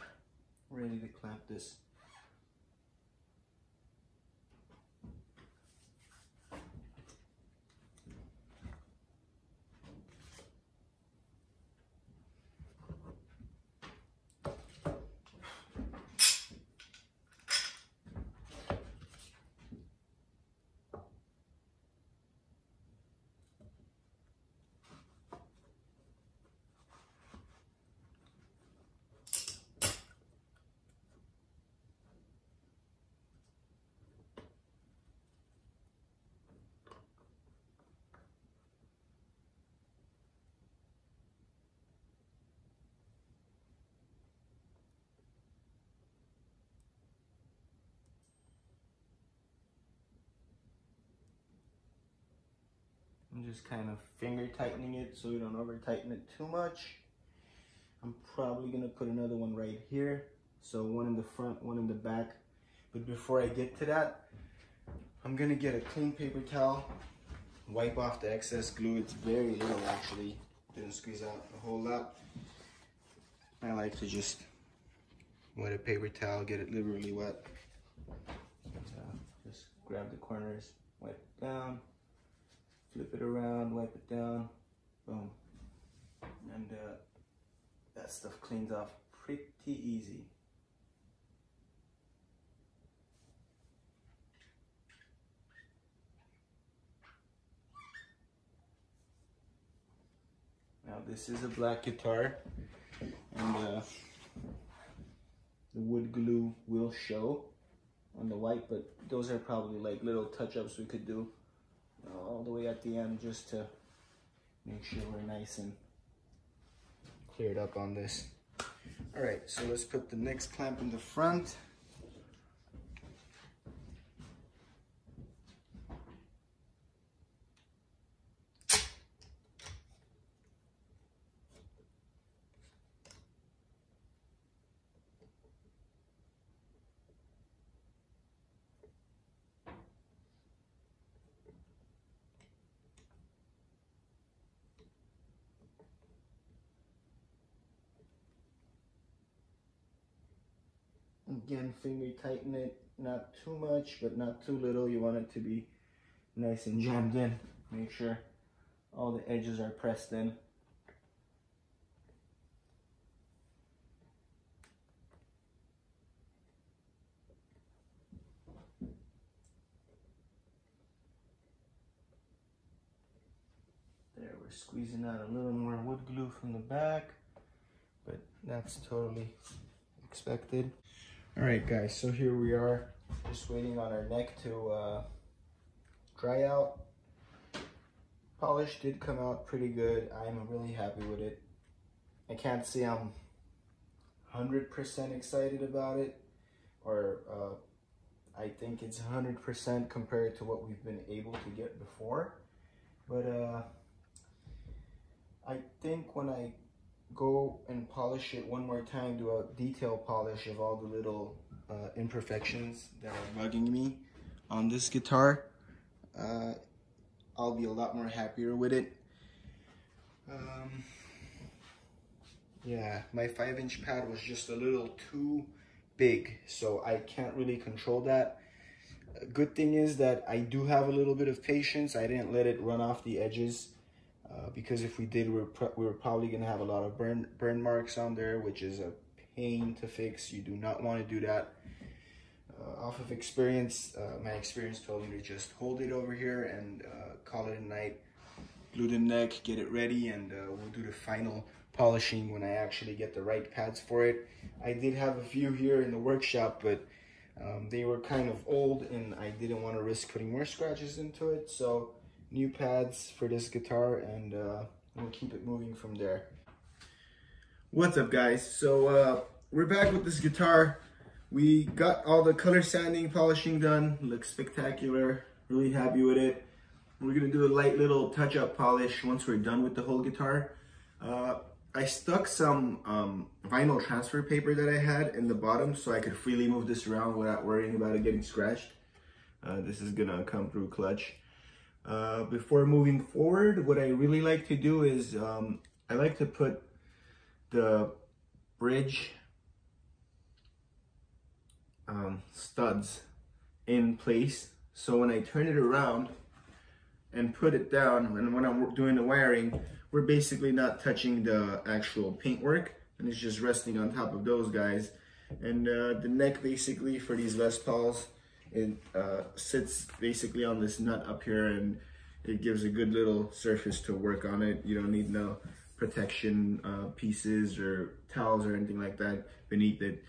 Ready to clamp this. Just kind of finger tightening it so we don't over tighten it too much. I'm probably gonna put another one right here. So one in the front, one in the back. But before I get to that, I'm gonna get a clean paper towel, wipe off the excess glue. It's very little actually, didn't squeeze out a whole lot. I like to just wet a paper towel, get it liberally wet. Uh, just grab the corners, wipe down flip it around, wipe it down, boom. And uh, that stuff cleans off pretty easy. Now this is a black guitar and uh, the wood glue will show on the white, but those are probably like little touch-ups we could do all the way at the end just to make sure we're nice and cleared up on this. All right, so let's put the next clamp in the front. Again, finger tighten it, not too much, but not too little. You want it to be nice and jammed in. Make sure all the edges are pressed in. There, we're squeezing out a little more wood glue from the back, but that's totally expected. All right, guys, so here we are, just waiting on our neck to uh, dry out. Polish did come out pretty good. I'm really happy with it. I can't say I'm 100% excited about it, or uh, I think it's 100% compared to what we've been able to get before. But uh, I think when I go and polish it one more time, do a detail polish of all the little uh, imperfections that are bugging me on this guitar. Uh, I'll be a lot more happier with it. Um, yeah, my 5 inch pad was just a little too big, so I can't really control that. good thing is that I do have a little bit of patience. I didn't let it run off the edges. Uh, because if we did, we we're, we are probably going to have a lot of burn, burn marks on there, which is a pain to fix. You do not want to do that. Uh, off of experience, uh, my experience told me to just hold it over here and uh, call it a night. Glue the neck, get it ready, and uh, we'll do the final polishing when I actually get the right pads for it. I did have a few here in the workshop, but um, they were kind of old and I didn't want to risk putting more scratches into it. So new pads for this guitar and uh, we'll keep it moving from there. What's up guys? So uh, we're back with this guitar. We got all the color sanding, polishing done. Looks spectacular. Really happy with it. We're gonna do a light little touch-up polish once we're done with the whole guitar. Uh, I stuck some um, vinyl transfer paper that I had in the bottom so I could freely move this around without worrying about it getting scratched. Uh, this is gonna come through clutch. Uh, before moving forward, what I really like to do is um, I like to put the bridge um, studs in place. So when I turn it around and put it down and when I'm doing the wiring we're basically not touching the actual paintwork and it's just resting on top of those guys. And uh, the neck basically for these Les Pauls it uh, sits basically on this nut up here and it gives a good little surface to work on it you don't need no protection uh, pieces or towels or anything like that beneath it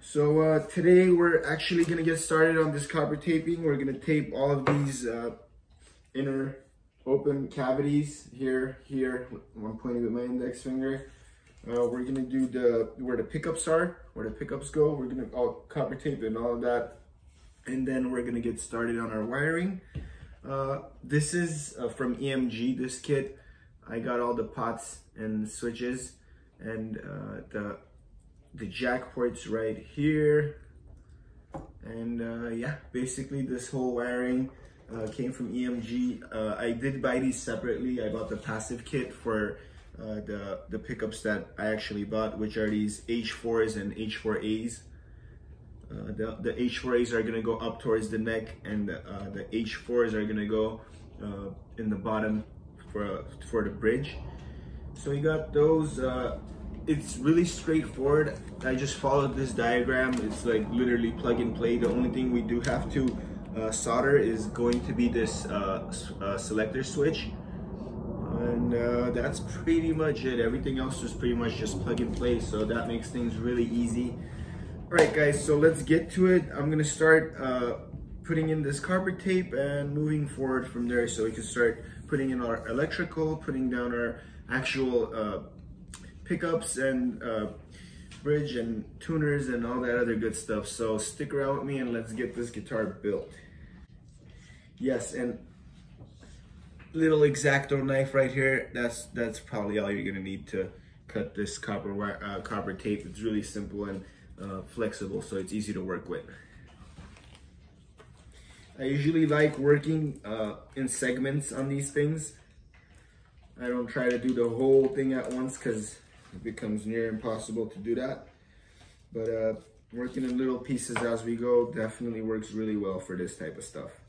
so uh, today we're actually gonna get started on this copper taping we're gonna tape all of these uh, inner open cavities here, here. I'm pointing with my index finger. Uh, we're gonna do the where the pickups are, where the pickups go. We're gonna all copper tape and all of that, and then we're gonna get started on our wiring. Uh, this is uh, from EMG. This kit, I got all the pots and switches, and uh, the the jack ports right here, and uh, yeah, basically this whole wiring uh, came from EMG. Uh, I did buy these separately. I bought the passive kit for the, the pickups that I actually bought, which are these H4s and H4As. Uh, the, the H4As are gonna go up towards the neck and the, uh, the H4s are gonna go uh, in the bottom for, for the bridge. So you got those, it's really straightforward. I just followed this diagram. It's like literally plug and play. The only thing we do have to uh, solder is going to be this uh, uh, selector switch and uh, that's pretty much it everything else is pretty much just plug and play so that makes things really easy all right guys so let's get to it i'm gonna start uh, putting in this copper tape and moving forward from there so we can start putting in our electrical putting down our actual uh, pickups and bridge and tuners and all that other good stuff. So stick around with me and let's get this guitar built. Yes, and little X-Acto knife right here. That's that's probably all you're gonna need to cut this copper wire, uh, copper tape. It's really simple and uh, flexible, so it's easy to work with. I usually like working uh, in segments on these things. I don't try to do the whole thing at once because it becomes near impossible to do that. But uh, working in little pieces as we go definitely works really well for this type of stuff.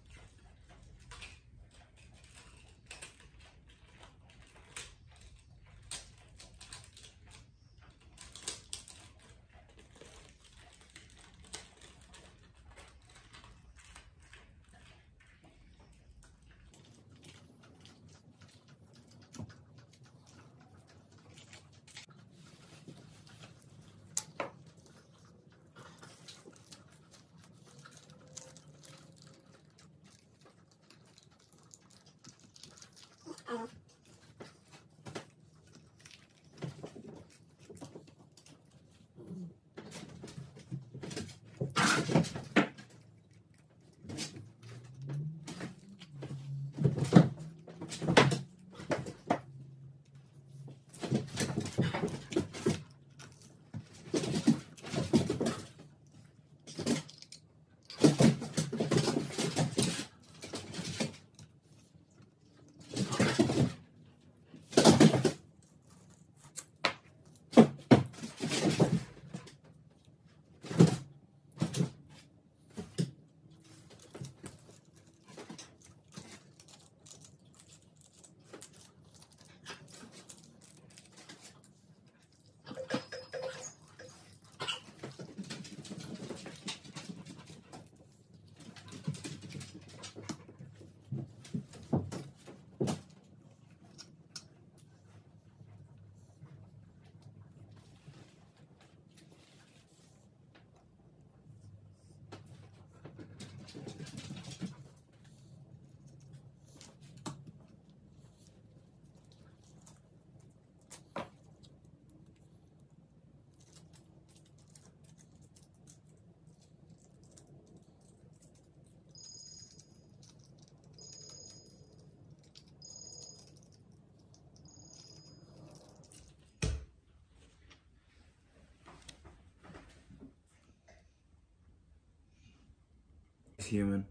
Human.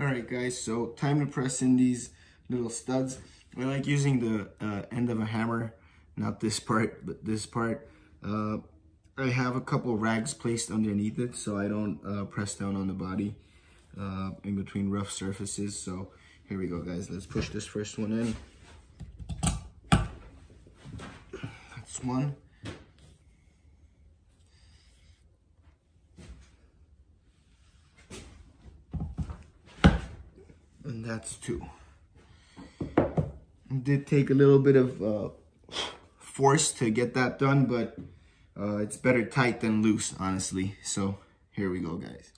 All right, guys, so time to press in these little studs. I like using the uh, end of a hammer, not this part, but this part. Uh, I have a couple rags placed underneath it so I don't uh, press down on the body uh, in between rough surfaces. So here we go, guys. Let's push this first one in. That's one. and that's two. It did take a little bit of uh, force to get that done, but uh, it's better tight than loose, honestly. So here we go, guys.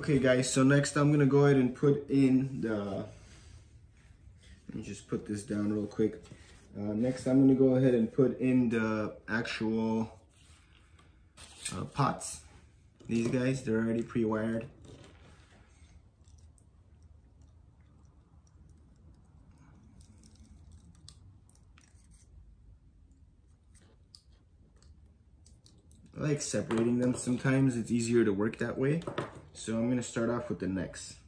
Okay guys, so next I'm gonna go ahead and put in the, let me just put this down real quick. Uh, next I'm gonna go ahead and put in the actual uh, pots. These guys, they're already pre-wired. I like separating them sometimes. It's easier to work that way. So I'm gonna start off with the necks.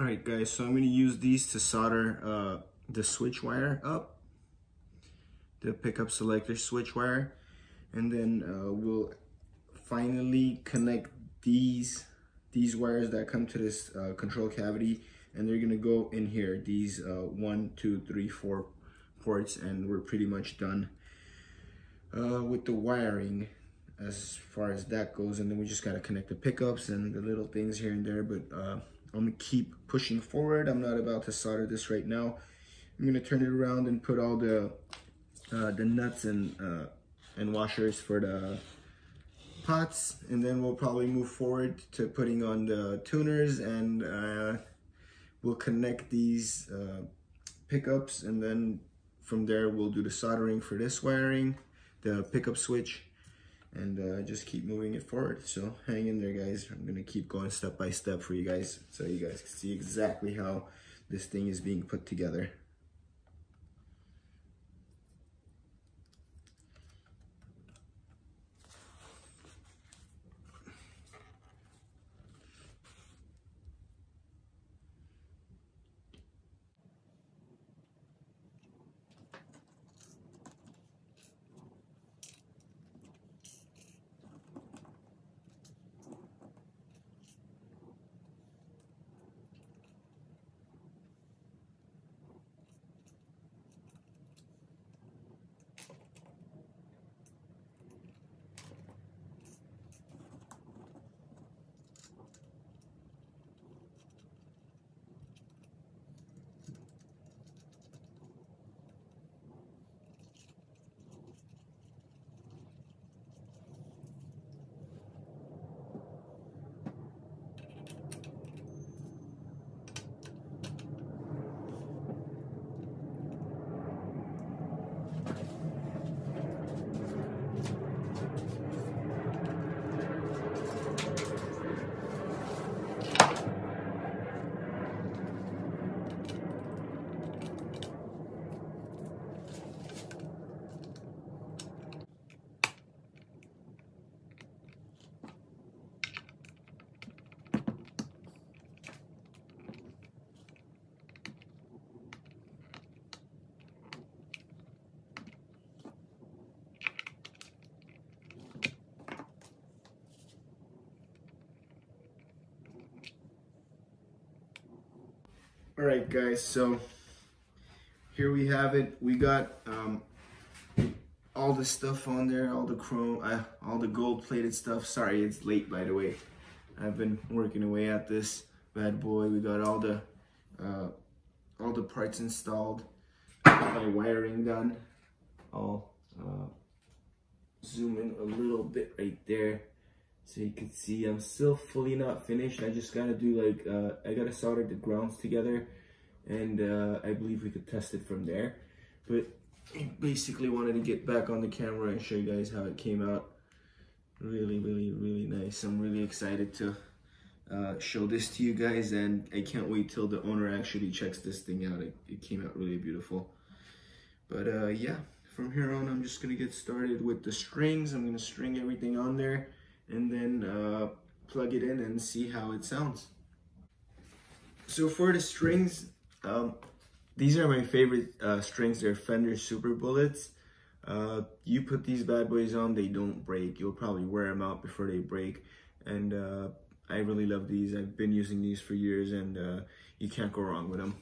All right, guys, so I'm gonna use these to solder uh, the switch wire up, the pickup selector switch wire, and then uh, we'll finally connect these these wires that come to this uh, control cavity, and they're gonna go in here, these uh, one, two, three, four ports, and we're pretty much done uh, with the wiring as far as that goes, and then we just gotta connect the pickups and the little things here and there, but uh, I'm gonna keep pushing forward. I'm not about to solder this right now. I'm gonna turn it around and put all the uh, the nuts and uh, and washers for the pots, and then we'll probably move forward to putting on the tuners, and uh, we'll connect these uh, pickups, and then from there we'll do the soldering for this wiring, the pickup switch, and uh, just keep moving it forward. So hang in there, guys. I'm gonna keep going step by step for you guys, so you guys can see exactly how this thing is being put together. All right, guys, so here we have it. We got um, all the stuff on there, all the chrome, uh, all the gold plated stuff. Sorry, it's late, by the way. I've been working away at this bad boy. We got all the uh, all the parts installed, my wiring done. I'll uh, zoom in a little bit right there so you can see I'm still fully not finished. I just gotta do like, uh, I gotta solder the grounds together and uh, I believe we could test it from there. But I basically wanted to get back on the camera and show you guys how it came out. Really, really, really nice. I'm really excited to uh, show this to you guys and I can't wait till the owner actually checks this thing out. It, it came out really beautiful. But uh, yeah, from here on I'm just gonna get started with the strings. I'm gonna string everything on there and then uh, plug it in and see how it sounds. So for the strings, um, these are my favorite uh, strings. They're Fender Super Bullets. Uh, you put these bad boys on, they don't break. You'll probably wear them out before they break. And uh, I really love these. I've been using these for years and uh, you can't go wrong with them.